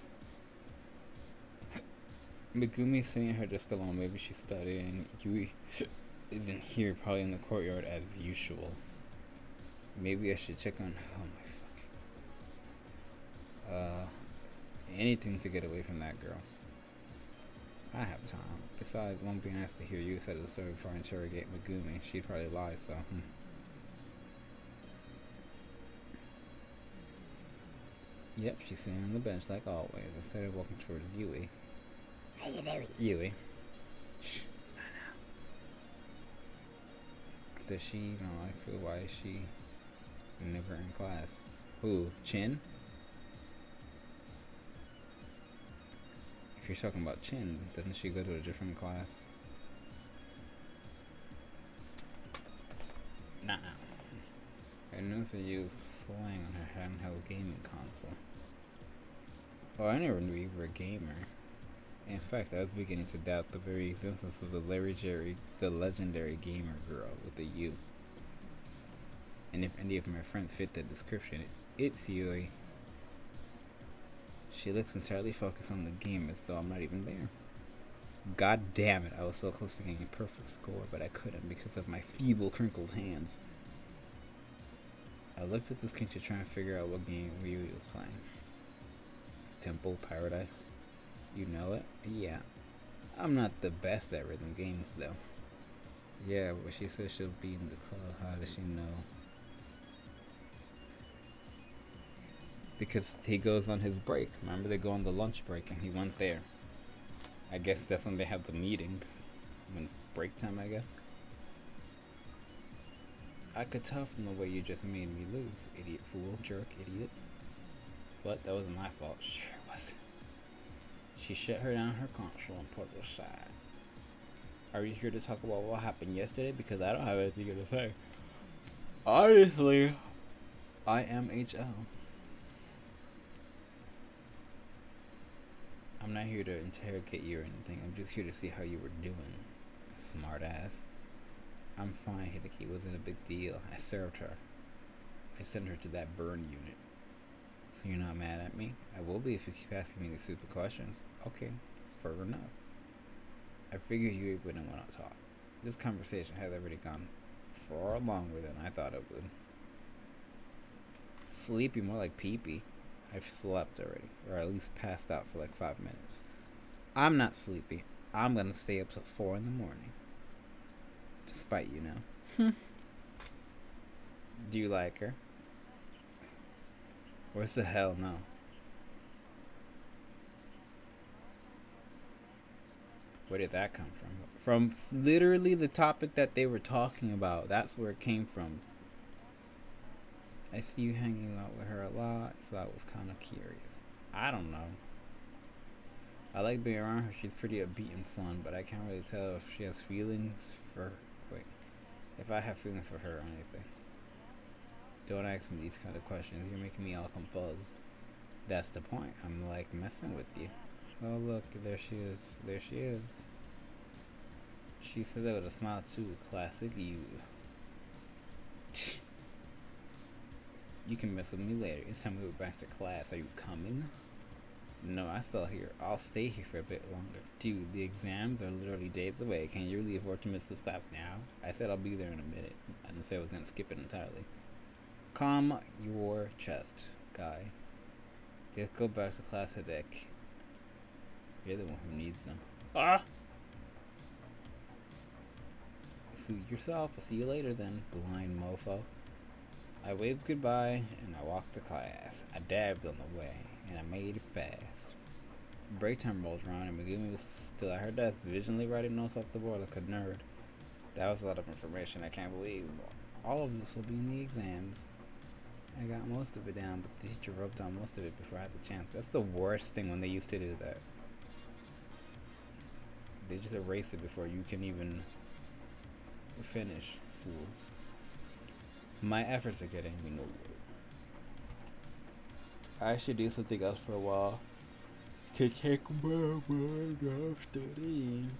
Megumi sitting at her desk alone. Maybe she's studying. Yui isn't here, probably in the courtyard as usual. Maybe I should check on. Oh my fuck. Uh, anything to get away from that girl. I have time. Besides, won't be nice to hear you say the story before I interrogate Megumi. She'd probably lie, so. Hmm. Yep, she's sitting on the bench like always. I started walking towards Yui. You doing? Yui. Does she even like school? Why is she never in class? Who? Chin? If you're talking about Chin, doesn't she go to a different class? Nah. I noticed that you slang on her handheld gaming console. Oh, I never knew you were a gamer. In fact, I was beginning to doubt the very existence of the legendary, the legendary gamer girl with the U. And if any of my friends fit that description, it's Yui. She looks entirely focused on the game as though I'm not even there. God damn it, I was so close to getting a perfect score, but I couldn't because of my feeble, crinkled hands. I looked at the screen to try and figure out what game Yui was playing. Temple Paradise. You know it? Yeah. I'm not the best at rhythm games though. Yeah, but she says she'll be in the club. How does she know? Because he goes on his break. Remember they go on the lunch break and he went there. I guess that's when they have the meeting. When it's break time, I guess. I could tell from the way you just made me lose. Idiot fool, jerk, idiot. But that wasn't my fault. Sure. She shut her down her console and put it aside. Are you here to talk about what happened yesterday? Because I don't have anything to say. Honestly, I am HL. I'm not here to interrogate you or anything. I'm just here to see how you were doing. smartass. I'm fine, Hideki. It wasn't a big deal. I served her. I sent her to that burn unit. So you're not mad at me? I will be if you keep asking me these stupid questions. Okay, fair enough. I figure you wouldn't want to talk. This conversation has already gone far longer than I thought it would. Sleepy, more like peepee. I've slept already, or at least passed out for like five minutes. I'm not sleepy. I'm gonna stay up till four in the morning. Despite you now. Do you like her? Where's the hell no? Where did that come from? From literally the topic that they were talking about. That's where it came from. I see you hanging out with her a lot, so I was kind of curious. I don't know. I like being around her. She's pretty upbeat and fun, but I can't really tell if she has feelings for. Wait, if I have feelings for her or anything. Don't ask me these kind of questions. You're making me all confused. That's the point. I'm like messing with you. Oh look, there she is. There she is. She said that with a smile too. Classic you. You can mess with me later. It's time we go back to class. Are you coming? No, I still here. I'll stay here for a bit longer. Dude, the exams are literally days away. Can you really afford to miss this class now? I said I'll be there in a minute. I didn't say I was gonna skip it entirely. Calm your chest, guy. Let's go back to class at deck. You're the one who needs them. Ah! Suit yourself. I'll see you later then, blind mofo. I waved goodbye and I walked to class. I dabbed on the way and I made it fast. Break time rolls around and Megumi was still at her desk, visually writing notes off the board like a nerd. That was a lot of information. I can't believe all of this will be in the exams. I got most of it down, but the teacher wrote down most of it before I had the chance. That's the worst thing when they used to do that. They just erase it before you can even finish, fools. My efforts are getting me nowhere. I should do something else for a while. To take my mind off studying.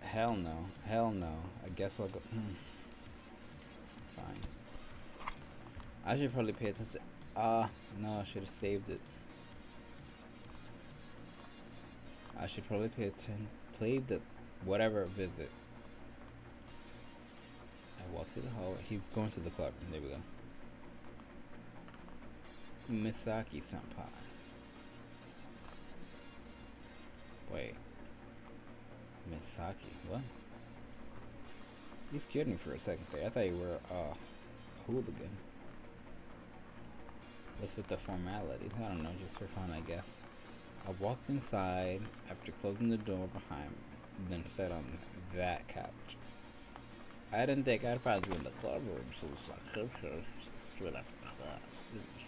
Hell no. Hell no. I guess I'll go. Hmm. Fine. I should probably pay attention. Ah, no, I should have saved it. I should probably pay attention. Play the whatever visit. I walk through the hallway. He's going to the club. There we go. Misaki senpai. Wait. Misaki, what? You scared me for a second there. I thought you were uh, a hooligan. What's with the formalities? I don't know, just for fun, I guess. I walked inside after closing the door behind me, then sat on that couch. I didn't think I'd probably be in the club room, so it's like, okay, straight after class.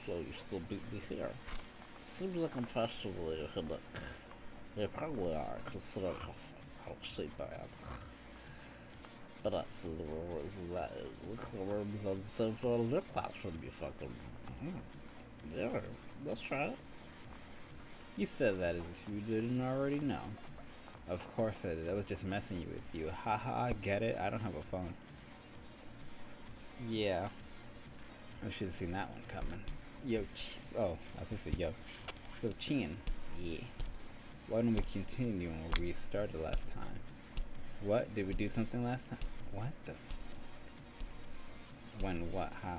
So you still beat me here. Seems like I'm faster than you can look. You probably are, considering how, how shape I am. But that's the rules that the club room's on the same floor as your classroom, you fucking. Mm. Yeah, that's right. You said that as if you didn't already know. Of course I did. I was just messing you with you. Haha, I get it. I don't have a phone. Yeah. I should have seen that one coming. Yo, oh, I think so. Yo. So, Chin. Yeah. Why don't we continue where we started last time? What? Did we do something last time? What the? When? What? How?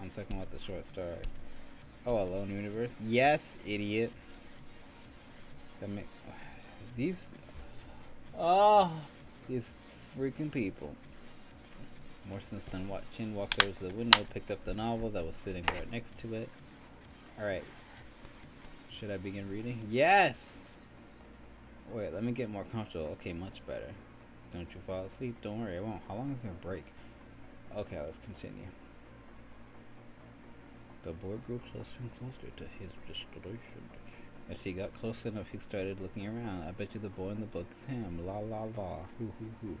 I'm talking about the short story. Oh, Alone Universe? Yes, idiot. That make these oh these freaking people. More sense than what Chin walked over to the window, picked up the novel that was sitting right next to it. Alright. Should I begin reading? Yes! Wait, let me get more comfortable. Okay, much better. Don't you fall asleep? Don't worry, I won't. How long is your break? Okay, let's continue. The boy grew closer and closer to his destination. As he got close enough, he started looking around. I bet you the boy in the book is him. La la la. Hoo hoo hoo.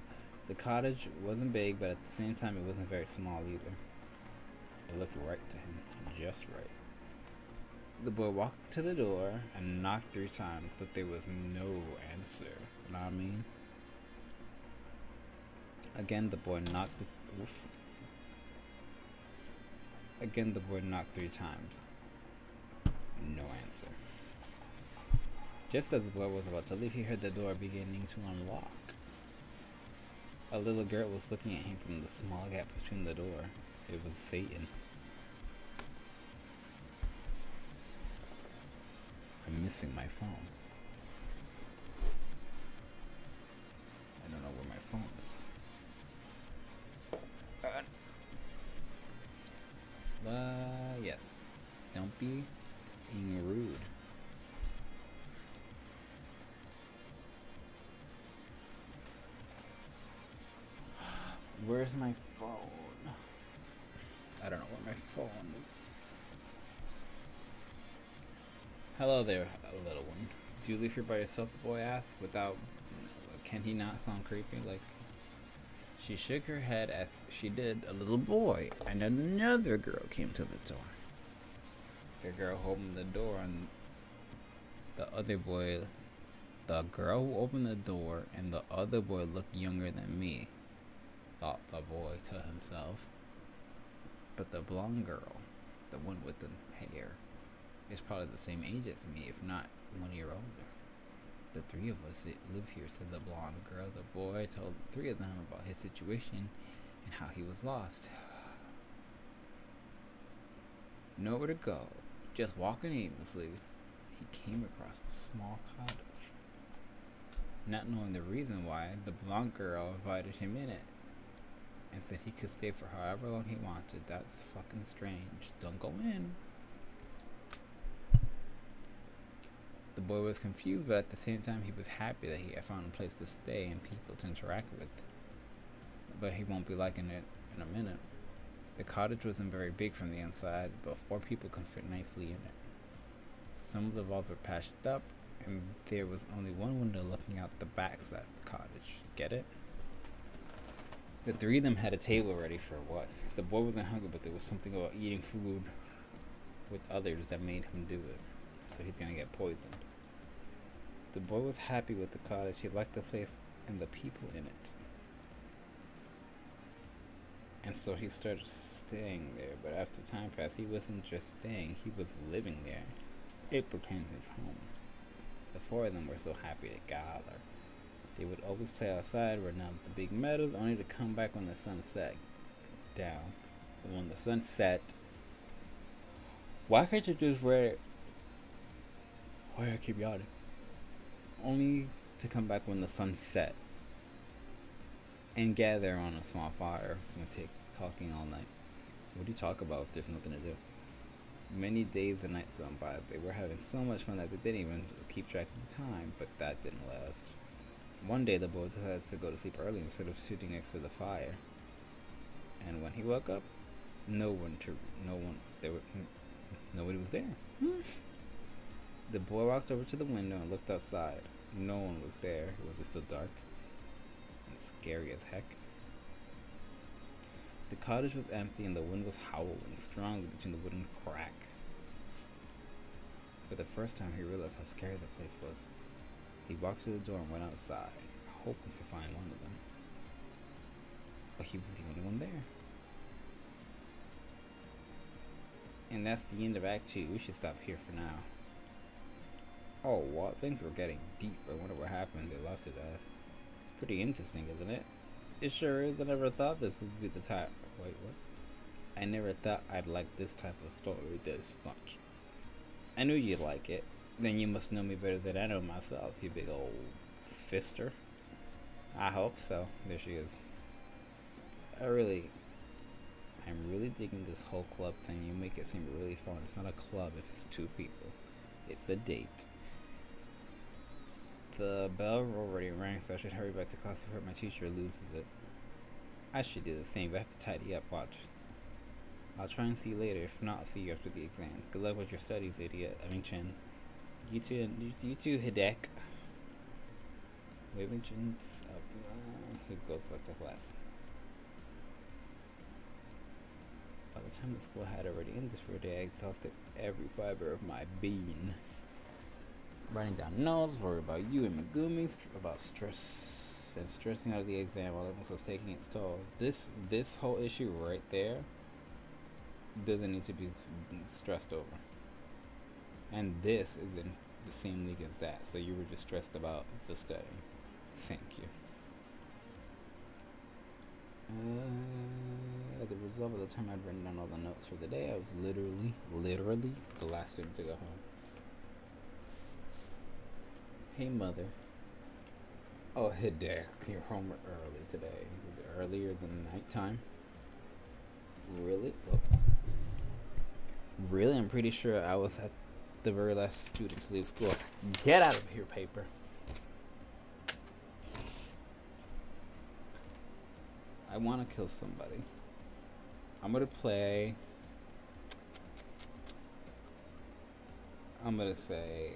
The cottage wasn't big, but at the same time, it wasn't very small either. It looked right to him. Just right. The boy walked to the door and knocked three times, but there was no answer. You know what I mean? Again, the boy knocked. The, oof. Again, the boy knocked three times. No answer. Just as the boy was about to leave, he heard the door beginning to unlock. A little girl was looking at him from the small gap between the door. It was Satan. I'm missing my phone. I don't know where my phone is. Uh, yes. Don't be being rude. Where's my phone? I don't know where my phone is. Hello there, little one. Do you live here by yourself? The boy asked. Without, can he not sound creepy? Like, she shook her head as she did. A little boy and another girl came to the door. The girl opened the door, and the other boy, the girl who opened the door, and the other boy looked younger than me thought the boy to himself. But the blonde girl, the one with the hair, is probably the same age as me, if not one year older. The three of us that live here, said the blonde girl. The boy told the three of them about his situation and how he was lost. Nowhere to go, just walking aimlessly, he came across a small cottage. Not knowing the reason why, the blonde girl invited him in it and said he could stay for however long he wanted. That's fucking strange. Don't go in. The boy was confused, but at the same time, he was happy that he had found a place to stay and people to interact with. But he won't be liking it in a minute. The cottage wasn't very big from the inside, but four people could fit nicely in it. Some of the walls were patched up, and there was only one window looking out the back side of the cottage. Get it? The three of them had a table ready for what? The boy wasn't hungry, but there was something about eating food with others that made him do it. So he's gonna get poisoned. The boy was happy with the cottage. He liked the place and the people in it. And so he started staying there, but after time passed, he wasn't just staying, he was living there. It became his home. The four of them were so happy to gather. They would always play outside, run out the big meadows, only to come back when the sun set down. And when the sun set, why can't you just read it? Why I keep yawning? Only to come back when the sun set and gather on a small fire and take talking all night. What do you talk about if there's nothing to do? Many days and nights went by. They were having so much fun that they didn't even keep track of the time, but that didn't last. One day the boy decided to go to sleep early instead of sitting next to the fire. And when he woke up, no one to no one there were nobody was there. Hmm. the boy walked over to the window and looked outside. No one was there. It was still dark and scary as heck. The cottage was empty and the wind was howling strongly between the wooden cracks. For the first time, he realized how scary the place was. He walked to the door and went outside, hoping to find one of them. But he was the only one there. And that's the end of Act 2. We should stop here for now. Oh, what? Things were getting deep. I wonder what happened. They left it us. It's pretty interesting, isn't it? It sure is. I never thought this would be the type. Wait, what? I never thought I'd like this type of story this much. I knew you'd like it. Then you must know me better than I know myself, you big old fister. I hope so. There she is. I really, I'm really digging this whole club thing. You make it seem really fun. It's not a club if it's two people. It's a date. The bell already rang, so I should hurry back to class before my teacher loses it. I should do the same, but I have to tidy up. Watch. I'll try and see you later. If not, I'll see you after the exam. Good luck with your studies, idiot. I mean, Chin. You too, you too, Hidek. Waving chins up. Uh, who goes back to class? By the time the school had already ended for a day, I exhausted every fiber of my being. Writing down notes, worried about you and Megumi, st- about stress and stressing out of the exam while everyone was taking its toll. This this whole issue right there doesn't need to be stressed over. And this is in the same league as that. So you were just stressed about the study. Thank you. Uh, as a result, by the time I'd written down all the notes for the day, I was literally, literally the last student to go home. Hey, mother. Oh, hey, Dad. You're home early today. Earlier than nighttime. Really? Oh. Really? I'm pretty sure I was at the very last student to leave school. Get out of here, paper. I want to kill somebody. I'm gonna play. I'm gonna say.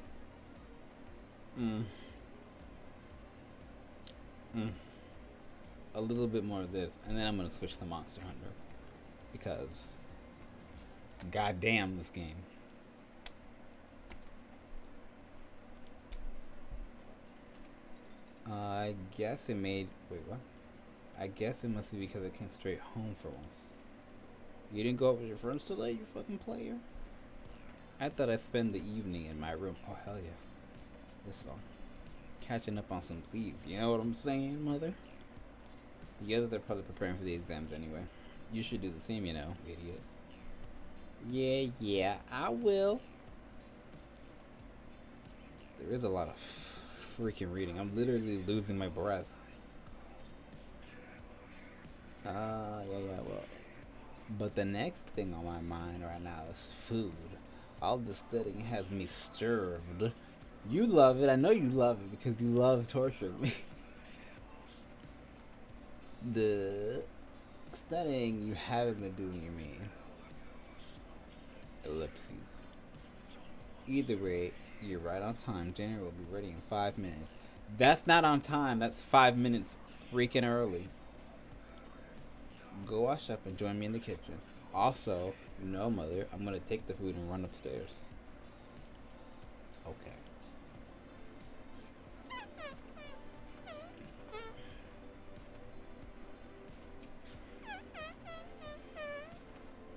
Mm, mm, a little bit more of this, and then I'm gonna switch to Monster Hunter because, goddamn, this game. Uh, I guess it made. Wait, what? I guess it must be because I came straight home for once. You didn't go up with your friends today, you fucking player? I thought I'd spend the evening in my room. Oh, hell yeah. This song. Catching up on some sleeves. You know what I'm saying, mother? The others are probably preparing for the exams anyway. You should do the same, you know, idiot. Yeah, yeah, I will. There is a lot of freaking reading. I'm literally losing my breath. Ah, uh, yeah, yeah, well. But the next thing on my mind right now is food. All the studying has me stirred. You love it. I know you love it because you love torturing me. the studying you haven't been doing, you mean? Ellipses. Either way, you're right on time. Dinner will be ready in five minutes. That's not on time. That's five minutes freaking early. Go wash up and join me in the kitchen. Also, no, mother, I'm gonna take the food and run upstairs. Okay.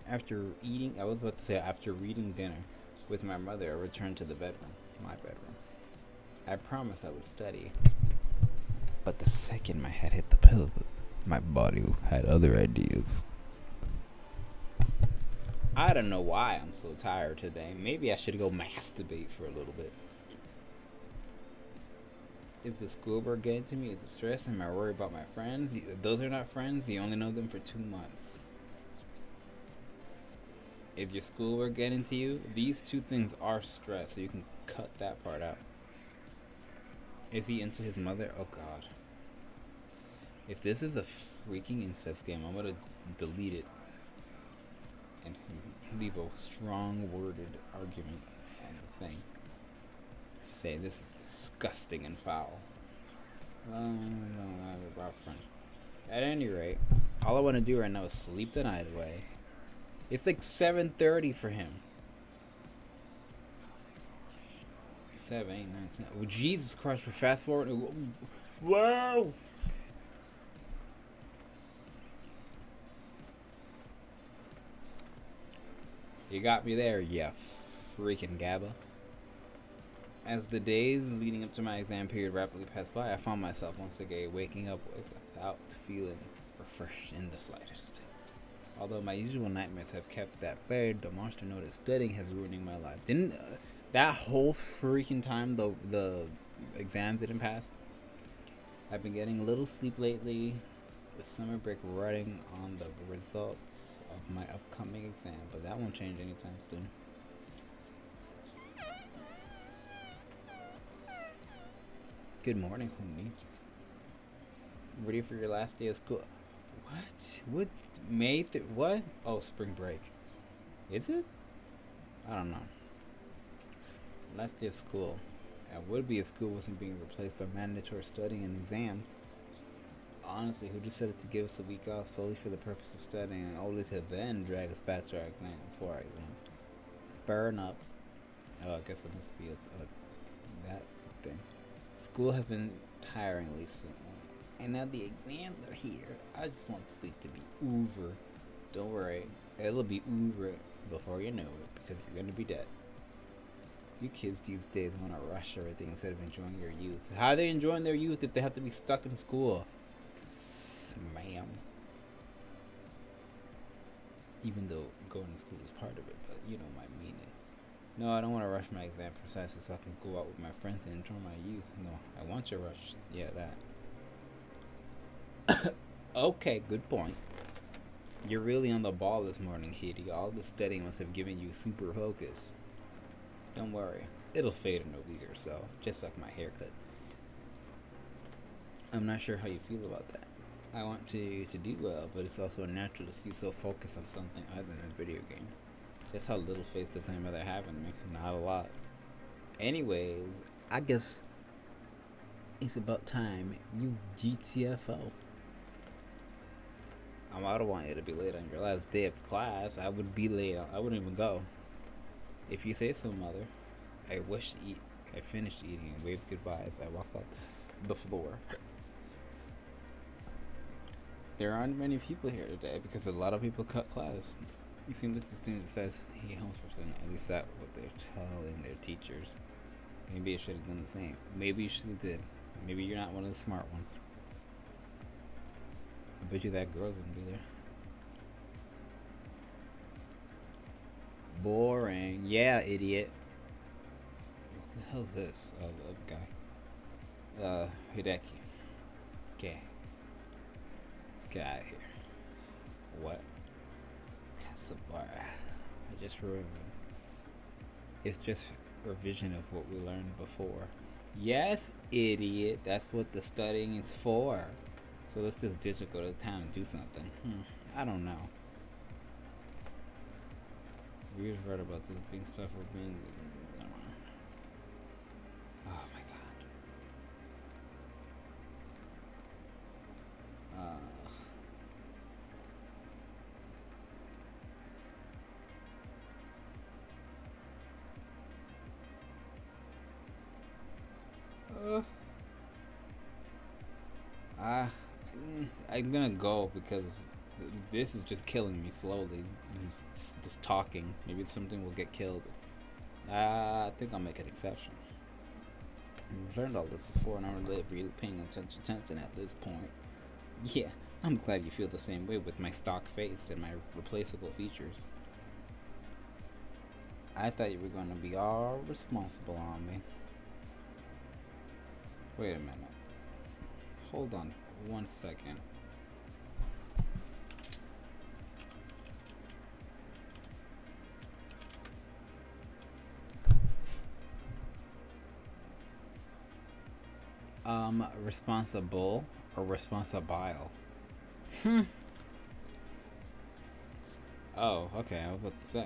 After eating, I was about to say, after reading dinner with my mother, I returned to the bedroom, my bedroom. I promised I would study. But the second my head hit the pillow, my body had other ideas. I don't know why I'm so tired today. Maybe I should go masturbate for a little bit. Is the schoolwork getting to me? Is it stress? Am I worried about my friends? those are not friends, you only know them for two months. Is your schoolwork getting to you? These two things are stress, so you can cut that part out. Is he into his mother? Oh god. If this is a freaking incest game, I'm gonna delete it and leave a strong worded argument the thing. Say this is disgusting and foul. Um, no. At any rate, all I want to do right now is sleep the night away. It's like 7.30 for him. 7, 8, 9, 10. Oh, Jesus Christ, we're fast forward. Wow! You got me there, yeah, freaking GABA. As the days leading up to my exam period rapidly passed by, I found myself once again waking up without feeling refreshed in the slightest. Although my usual nightmares have kept that bed, the monster noted studying has ruining my life. Didn't uh, that whole freaking time the the exams didn't pass? I've been getting a little sleep lately. With summer break running on the results of my upcoming exam, but that won't change anytime soon. Good morning, homie. Ready for your last day of school? What? What? May th what? Oh, spring break. Is it? I don't know. Last day of school. I would be if school wasn't being replaced by mandatory studying and exams. Honestly, who decided to give us a week off solely for the purpose of studying and only to then drag us back to our exams for our exams? Fair enough. Oh, I guess it must be a, a that thing. School has been tiring recently, and now the exams are here. I just want week to be over. Don't worry, it'll be over before you know it because you're gonna be dead. You kids these days want to rush everything instead of enjoying your youth. How are they enjoying their youth if they have to be stuck in school? Ma'am. Even though going to school is part of it, but you don't might mean. No, I don't want to rush my exam precisely so I can go out with my friends and enjoy my youth. No, I want to rush. Yeah, that. okay, good point. You're really on the ball this morning, Kitty. All the studying must have given you super focus. Don't worry, it'll fade in a week or so, just like my haircut. I'm not sure how you feel about that. I want to to do well, but it's also natural to see you so focused on something other than video games. Just how little faith does my mother have in me? Not a lot. Anyways, I guess it's about time you GTFO. I don't want you to be late on your last day of class. I would be late. I wouldn't even go. If you say so, mother. I wish to eat. I finished eating and waved goodbye as I walked off the floor. There aren't many people here today because a lot of people cut class. It seems like the students decided to stay home for some. At least that's what they're telling their teachers. Maybe I should have done the same. Maybe you should have did. Maybe you're not one of the smart ones. I bet you that girl wouldn't be there. Boring. Yeah, idiot. What the hell's this? Oh, the guy. Uh, Hideki. Okay. Let's get out of here. What? Casabara. I just remembered. It's just revision of what we learned before. Yes, idiot. That's what the studying is for. So let's just ditch it, go to town and do something. Hmm. I don't know. We've heard about this being stuff for being. I'm gonna go because this is just killing me slowly. Just, just talking. Maybe something will get killed. Uh, I think I'll make an exception. I've learned all this before, and I'm really, paying attention, attention at this point. Yeah, I'm glad you feel the same way with my stock face and my replaceable features. I thought you were going to be all responsible on me. Wait a minute. Hold on one second. Um, responsible or responsible? Hmm. Oh, okay, I was about to say.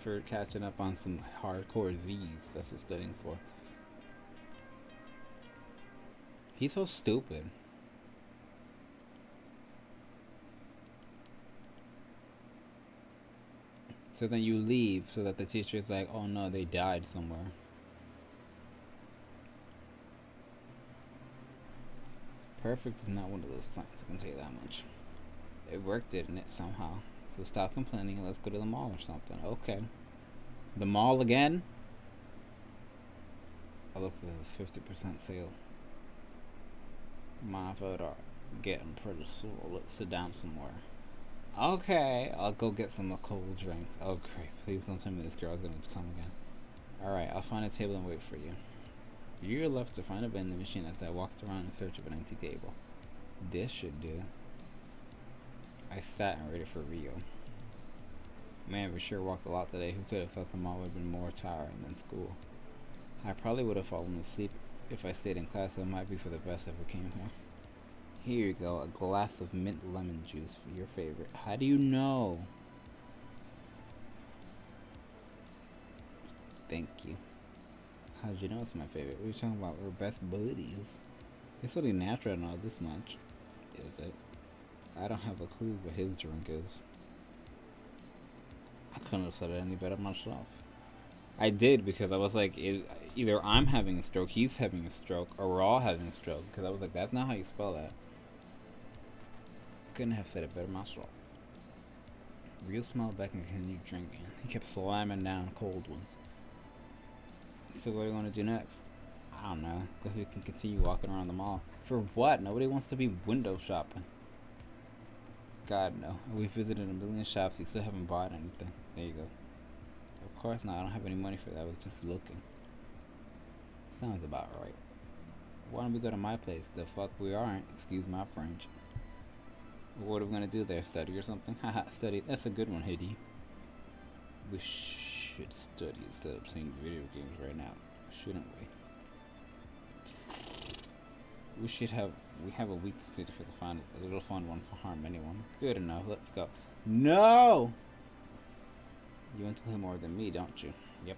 For catching up on some hardcore Z's. That's what studying's for. He's so stupid. So then you leave so that the teacher is like, oh no, they died somewhere. Perfect is not one of those plans, I can tell you that much. It worked, didn't it, somehow? So stop complaining and let's go to the mall or something. Okay. The mall again? Oh, look, there's a 50% sale. My vote are getting pretty sore. Let's sit down somewhere. Okay, I'll go get some cold drinks. Oh, great. Please don't tell me this girl's gonna come again. Alright, I'll find a table and wait for you. You're left to find a vending machine as I walked around in search of an empty table. This should do. I sat and waited for Ryu. Man, we sure walked a lot today. Who could have thought the mall would have been more tiring than school? I probably would have fallen asleep if I stayed in class, so it might be for the best if I came here. Here you go, a glass of mint lemon juice for your favorite. How do you know? Thank you. How'd you know it's my favorite? You talking about? We're best buddies. It's only natural and all this much. Is it? I don't have a clue what his drink is. I couldn't have said it any better myself. I did because I was like, it, either I'm having a stroke, he's having a stroke, or we're all having a stroke. Because I was like, that's not how you spell that. Couldn't have said it better myself. Real small back and continued drinking. He kept slamming down cold ones. So what are we gonna do next? I don't know. If we can continue walking around the mall. For what? Nobody wants to be window shopping. God no. We visited a million shops. You still haven't bought anything. There you go. Of course not. I don't have any money for that. I was just looking. Sounds about right. Why don't we go to my place? The fuck we aren't. Excuse my French. What are we gonna do there? Study or something? Haha, study. That's a good one, Hiddy. We should study instead of playing video games right now, shouldn't we? We should have. We have a week to study for the. A little fun one for harm anyone. Good enough. Let's go. No. You want to play more than me, don't you? Yep.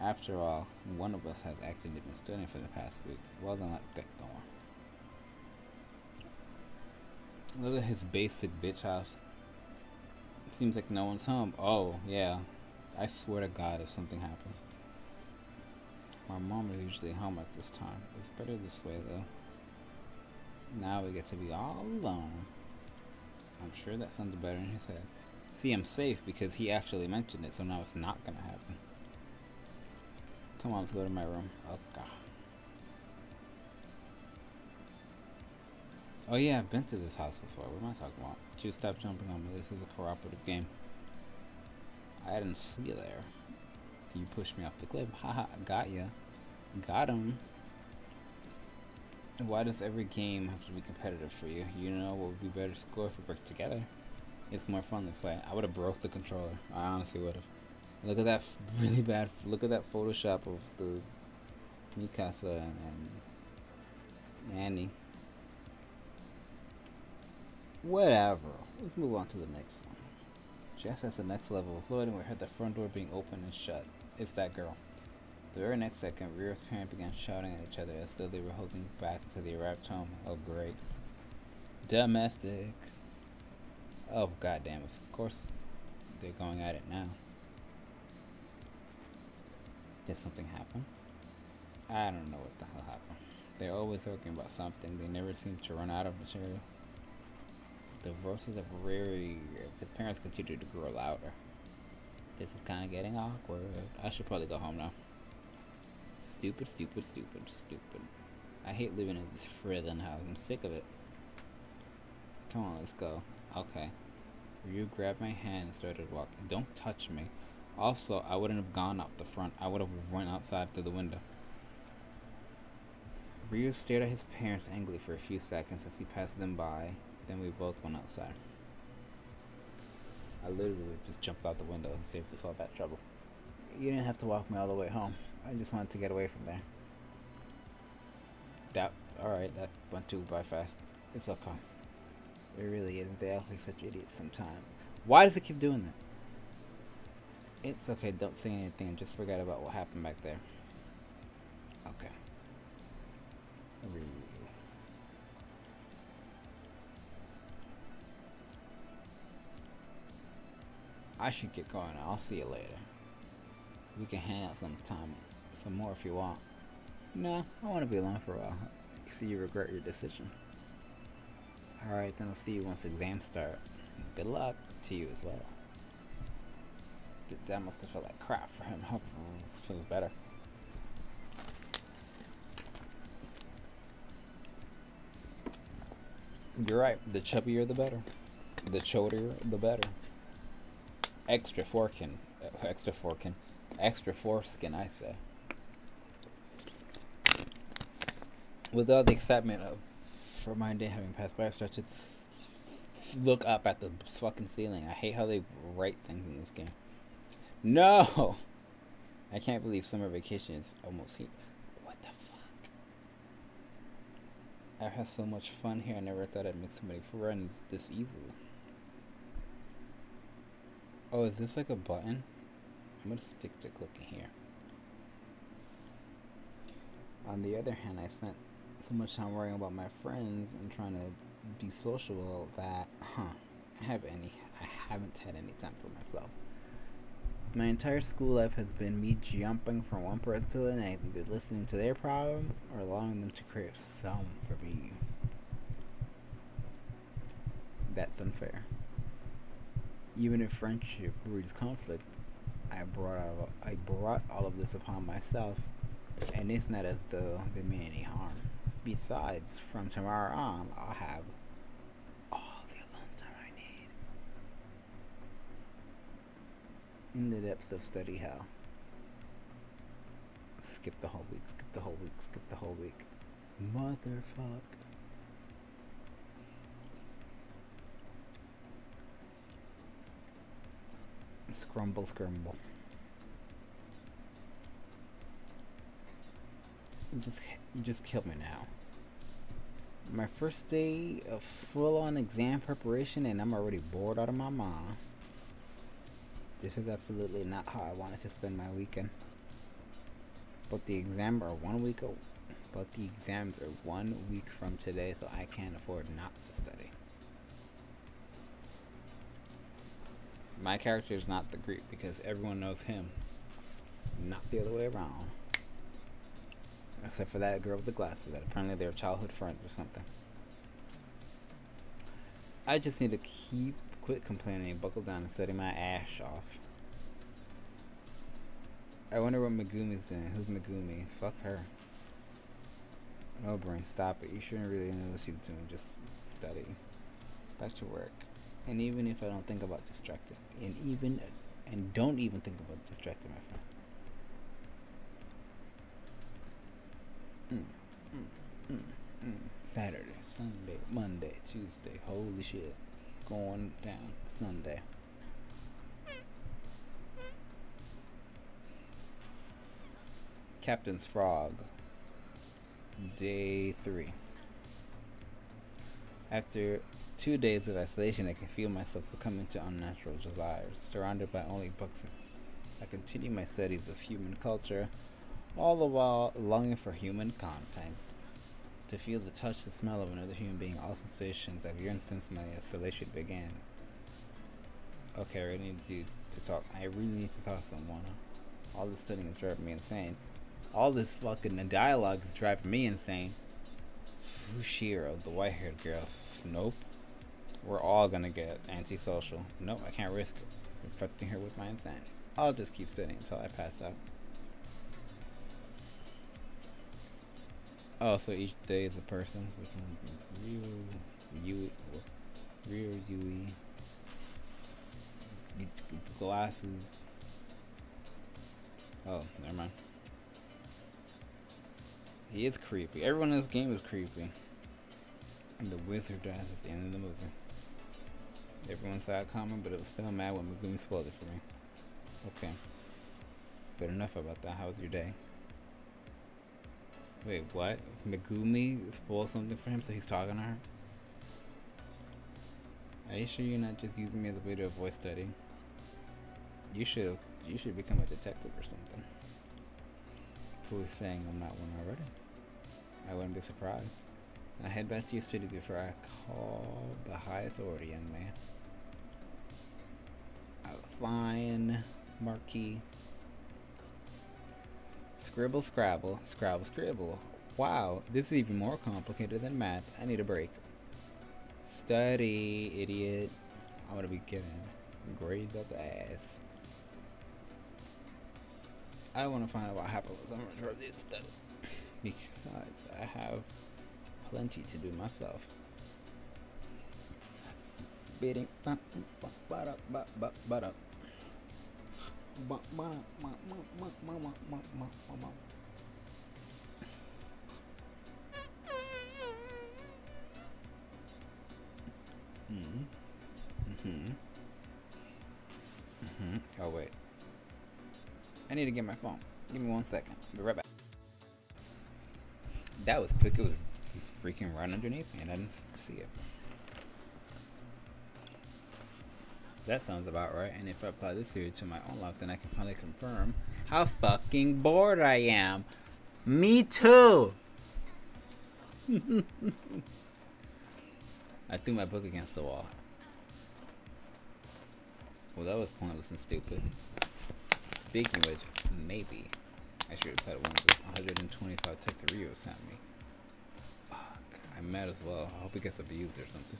After all, one of us has actively been studying for the past week. Well then, let's get going. Look at his basic bitch house. It seems like no one's home. Oh, yeah. I swear to God if something happens. My mom is usually home at this time. It's better this way, though. Now we get to be all alone. I'm sure that sounds better in his head. See, I'm safe because he actually mentioned it, so now it's not gonna happen. Come on, let's go to my room. Oh, God. Oh yeah, I've been to this house before. What am I talking about? You stop jumping on me. This is a cooperative game. I didn't see you there. You pushed me off the cliff. Haha, got ya. Got him. Why does every game have to be competitive for you? You know what would be better score if we work together? It's more fun this way. I would have broke the controller. I honestly would have. Look at that really bad. Look at that Photoshop of the Mikasa and, and Annie. Whatever. Let's move on to the next one. Just as the next level was loading, we heard the front door being opened and shut. It's that girl. The very next second, Ryu's parents began shouting at each other as though they were holding back until they arrived home. Oh, great. Domestic. Oh, goddamn. Of course, they're going at it now. Did something happen? I don't know what the hell happened. They're always talking about something. They never seem to run out of material. The voices of Riri, his parents continue to grow louder. This is kind of getting awkward. I should probably go home now. Stupid, stupid, stupid, stupid. I hate living in this friggin' house. I'm sick of it. Come on, let's go. Okay. Ryu grabbed my hand and started walking. Don't touch me. Also, I wouldn't have gone out the front. I would have went outside through the window. Ryu stared at his parents angrily for a few seconds as he passed them by. Then we both went outside. I literally just jumped out the window and saved us all that trouble. You didn't have to walk me all the way home. I just wanted to get away from there. That alright, that went too by fast. It's okay. It really isn't. They act like such idiots sometimes. Why does it keep doing that? It's okay, don't say anything and just forget about what happened back there. Okay. I should get going. I'll see you later. We can hang out sometime, some more if you want. No, I want to be alone for a while. See, you regret your decision. Alright, then I'll see you once exams start. Good luck to you as well. That must have felt like crap for him. Hope feels better. You're right. The chubbier, the better. The chodier, the better. Extra foreskin. Uh, extra foreskin. Extra foreskin, I say. With all the excitement of for my day having passed by, I start to look up at the fucking ceiling. I hate how they write things in this game. No! I can't believe summer vacation is almost here. What the fuck? I've had so much fun here. I never thought I'd make so many friends this easily. Oh, is this like a button? I'm gonna stick to clicking here. On the other hand, I spent so much time worrying about my friends and trying to be sociable that, huh, I have any, I haven't had any time for myself. My entire school life has been me jumping from one person to the next, either listening to their problems or allowing them to create some for me. That's unfair. Even if friendship breeds conflict, I brought out I brought all of this upon myself, and it's not as though they mean any harm. Besides, from tomorrow on, I'll have all the alone time I need. In the depths of study hell. Skip the whole week, skip the whole week, skip the whole week. Motherfuck. Scrumble, scrumble. You just, you just killed me now. My first day of full-on exam preparation, and I'm already bored out of my mind. This is absolutely not how I wanted to spend my weekend. But the exams are one week. But the exams are one week from today, so I can't afford not to study. My character is not the Greek because everyone knows him, not the other way around. Except for that girl with the glasses that apparently they're childhood friends or something. I just need to keep quit complaining and buckle down and study my ass off. I wonder what Megumi's doing. Who's Megumi? Fuck her. No brain, stop it. You shouldn't really know what she's doing. Just study. Back to work. And even if I don't think about distracting, and even, and don't even think about distracting my friend. Saturday, Sunday, Monday, Tuesday. Holy shit. Going down Sunday. Captain's Frog. Day 3. After two days of isolation, I can feel myself succumbing to unnatural desires, surrounded by only books. I continue my studies of human culture, all the while longing for human contact. To feel the touch, the smell of another human being, all sensations I've yearned since my isolation began. Okay, I really need to, to talk. I really need to talk to someone. All this studying is driving me insane. All this fucking dialogue is driving me insane. Fushiro, the white-haired girl. Nope. We're all gonna get antisocial. Nope, I can't risk infecting her with my insanity. I'll just keep studying until I pass out. Oh, so each day is a person. Ryu, Yui, Ryu, Yui, glasses. Oh, never mind. He is creepy. Everyone in this game is creepy. And the wizard dies at the end of the movie. Everyone saw it coming, but it was still mad when Megumi spoiled it for me. Okay. But enough about that. How was your day? Wait, what? Megumi spoiled something for him, so he's talking to her? Are you sure you're not just using me as a way to avoid studying? You should you should become a detective or something. Who is saying I'm not one already? I wouldn't be surprised. Now head back to your before I call the high authority, young man. A fine marquee. Scribble, scrabble, scrabble, scribble. Wow, this is even more complicated than math. I need a break. Study, idiot. I'm gonna be getting grades up the ass. I want to find out what happened with these studies. Besides, I have plenty to do myself. Bidding. Hmm. Hmm. Hmm. Oh wait. I need to get my phone. Give me one second. I'll be right back. That was quick. It was freaking right underneath me, and I didn't see it. That sounds about right. And if I apply this theory to my own life, then I can finally confirm how fucking bored I am. Me too. I threw my book against the wall. Well, that was pointless and stupid. Speaking of which, maybe I should have put one of the 125 text Ryu sent me. Fuck, I might as well. I hope it gets abused or something.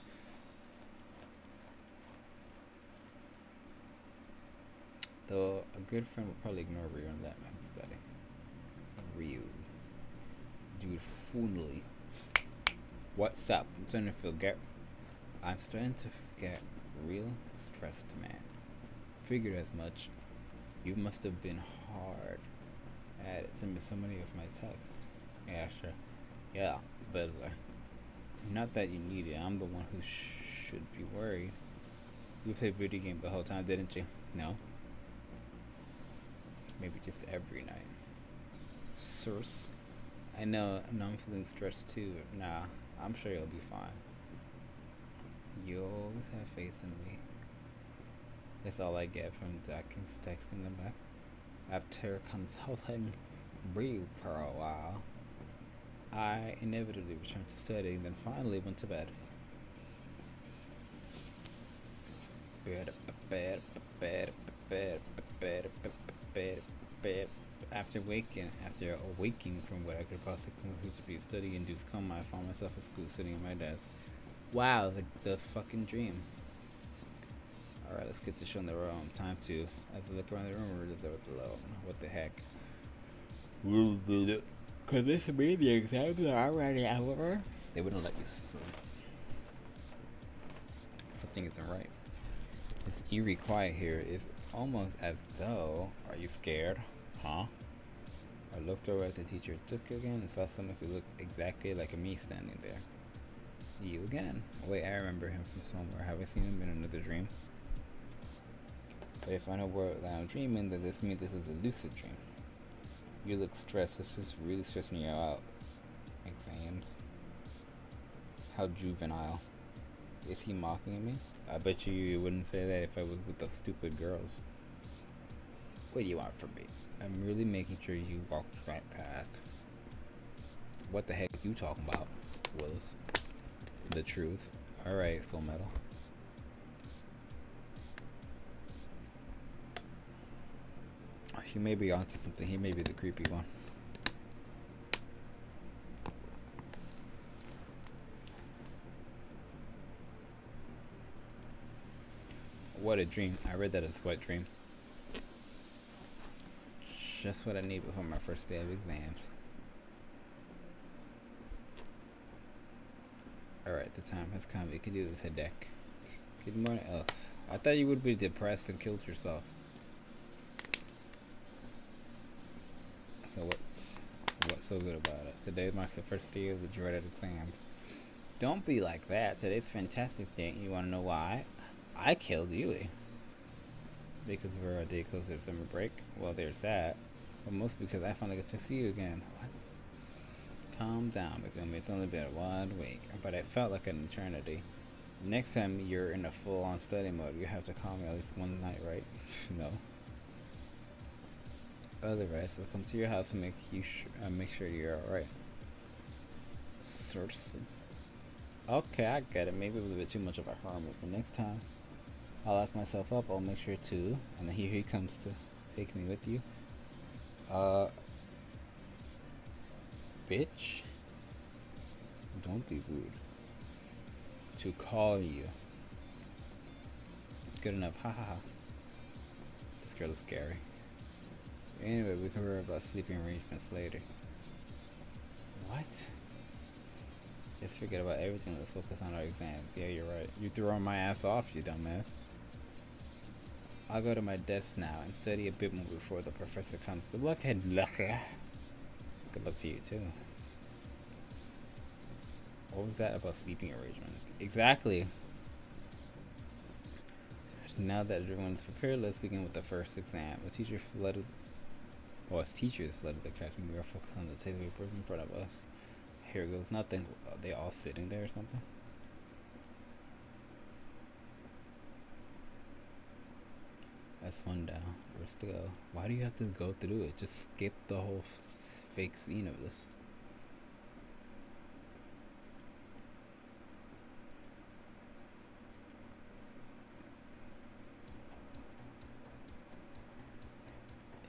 Though a good friend would probably ignore Ryu on that man study. Ryu. Dude, Funly. What's up? I'm starting to feel get. I'm starting to get real stressed, man. Figured as much. You must have been hard at it. Send me so many of my texts. Yeah, sure. Yeah, but uh, not that you need it. I'm the one who sh should be worried. You played video game the whole time, didn't you? No. Maybe just every night. Source. I know, know I'm feeling stressed too. Nah, I'm sure you'll be fine. You always have faith in me. That's all I get from Dawkins texting them back. After consulting Bree for a while, I inevitably returned to studying, then finally went to bed. After waking, after awaking from what I could possibly conclude to be a study-induced coma, I found myself at school sitting at my desk. Wow, the, the fucking dream. Alright, let's get to showing the room. Time to, as I look around the room, realize there was alone. What the heck? Could this be the exams are already over? They wouldn't let you sleep. Something isn't right. It's eerie quiet here. It's almost as though. Are you scared? Huh? I looked over at the teacher's desk again and saw someone who looked exactly like me standing there. You again. Wait, I remember him from somewhere. Have I seen him in another dream? But if I know what I'm dreaming, then this means this is a lucid dream. You look stressed. This is really stressing you out. Exams. How juvenile. Is he mocking me? I bet you you wouldn't say that if I was with those stupid girls. What do you want from me? I'm really making sure you walk the right path. What the heck are you talking about, Willis? The truth. Alright, Full Metal. He may be onto something. He may be the creepy one. What a dream. I read that as wet dream. Just what I need before my first day of exams. Alright, the time has come. You can do this, deck. Good morning. Oh, I thought you would be depressed and killed yourself. So what's what's so good about it? Today marks the first day of the dreaded exams. Don't be like that. Today's a fantastic day. You want to know why? I killed Yui. Because we're a day closer to summer break. Well, there's that. But mostly because I finally get to see you again. What? Calm down, because it's only been one week. But it felt like an eternity. Next time you're in a full-on study mode, you have to call me at least one night, right? no. Otherwise, I'll come to your house and make you uh, make sure you're alright. Source. Okay, I get it. Maybe it was a bit too much of a hermit, but next time I'll lock myself up. I'll make sure to. And here he comes to take me with you. Uh, bitch. Don't be rude. To call you. It's Good enough. Ha ha ha. This girl is scary. Anyway, we can worry about sleeping arrangements later. What? Just forget about everything. Let's focus on our exams. Yeah, you're right. You throwing my ass off, you dumbass. I'll go to my desk now and study a bit more before the professor comes. Good luck, head lucker. Good luck to you too. What was that about sleeping arrangements? Exactly. Now that everyone's prepared, let's begin with the first exam. The teacher led well, as teachers led the class, we are focused on the table papers in front of us. Here goes nothing. Are they all sitting there or something? That's one down. Where's to go? Why do you have to go through it? Just skip the whole fake scene of this.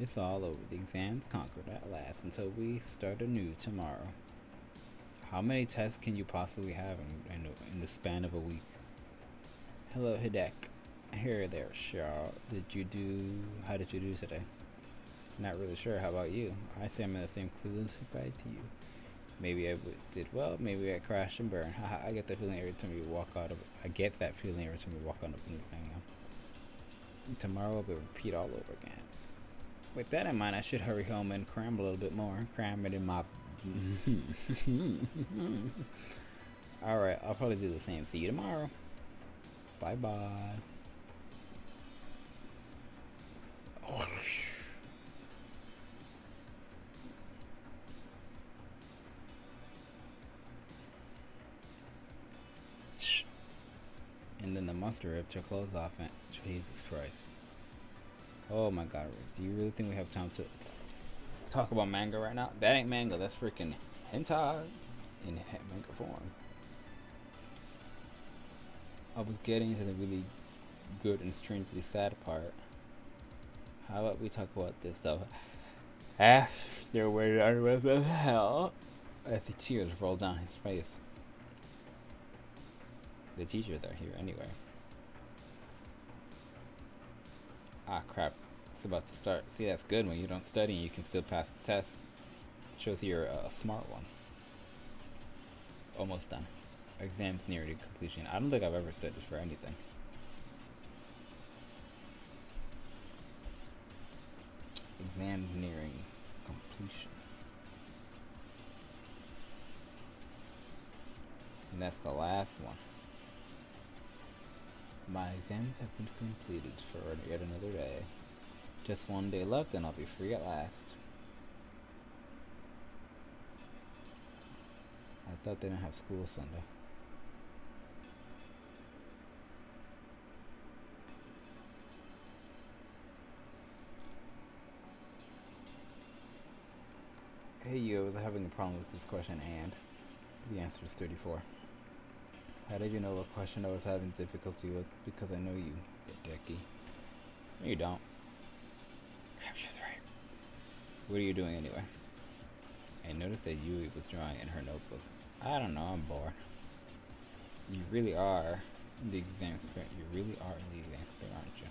It's all over. The exam's conquered at last until we start anew tomorrow. How many tests can you possibly have in, in, in the span of a week? Hello, Hidek. Here there, Shaw. Did you do... How did you do today? Not really sure. How about you? I say I'm in the same clueless goodbye to you. Maybe I did well. Maybe I crashed and burned. I get that feeling every time you walk out of. I get that feeling every time you walk out of thing. Tomorrow will be repeat all over again. With that in mind, I should hurry home and cram a little bit more. Cram it in my. all right, I'll probably do the same. See you tomorrow. Bye bye then ripped her clothes off and Jesus Christ. Oh my god, do you really think we have time to talk about manga right now? That ain't manga, that's freaking hentai in manga form. I was getting to the really good and strangely sad part. How about we talk about this stuff after we're done with the hell? As the tears roll down his face. The teachers are here anyway. Ah, crap. It's about to start. See, that's good. When you don't study, you can still pass the test. Shows you're a smart one. Almost done. Exam's near to completion. I don't think I've ever studied for anything. Exam nearing completion. And that's the last one. My exams have been completed for yet another day. Just one day left and I'll be free at last. I thought they didn't have school Sunday. Hey you, I was having a problem with this question and the answer is 34. How did you know what question I was having difficulty with? Because I know you, you dicky. No, you don't. She's right. What are you doing anyway? I noticed that Yui was drawing in her notebook. I don't know, I'm bored. You really are in the exam spirit. You really are in the exam spirit, aren't you?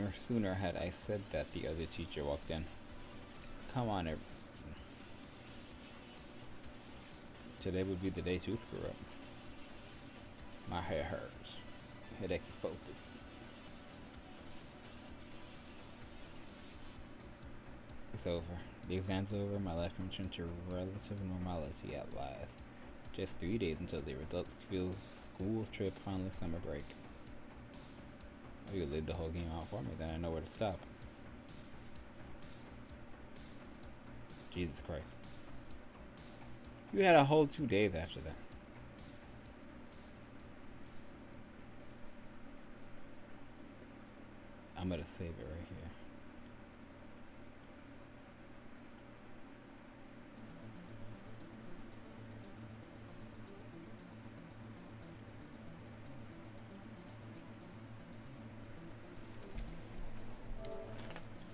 No sooner had I said that the other teacher walked in. Come on, Today would be the day to screw up. My hair hurts. Headache focus. It's over. The exam's over. My life returned to relative normality at last. Just three days until the results feel school trip, finally summer break. Oh, you laid the whole game out for me, then I know where to stop. Jesus Christ. You had a whole two days after that. I'm gonna save it right here.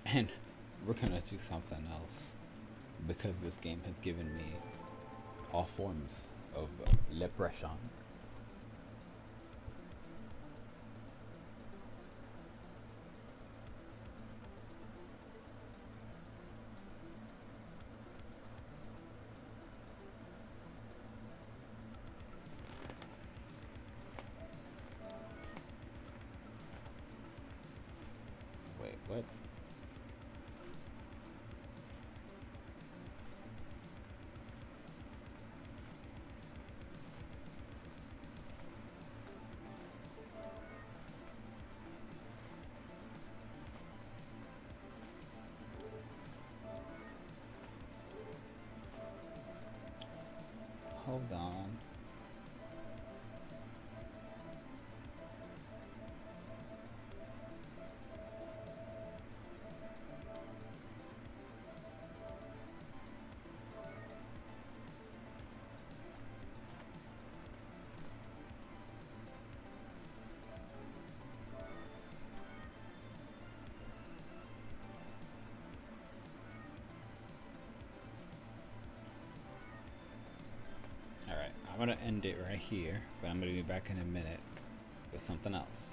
And we're gonna do something else because this game has given me all forms of uh, lepression. I'm gonna end it right here, but I'm gonna be back in a minute with something else.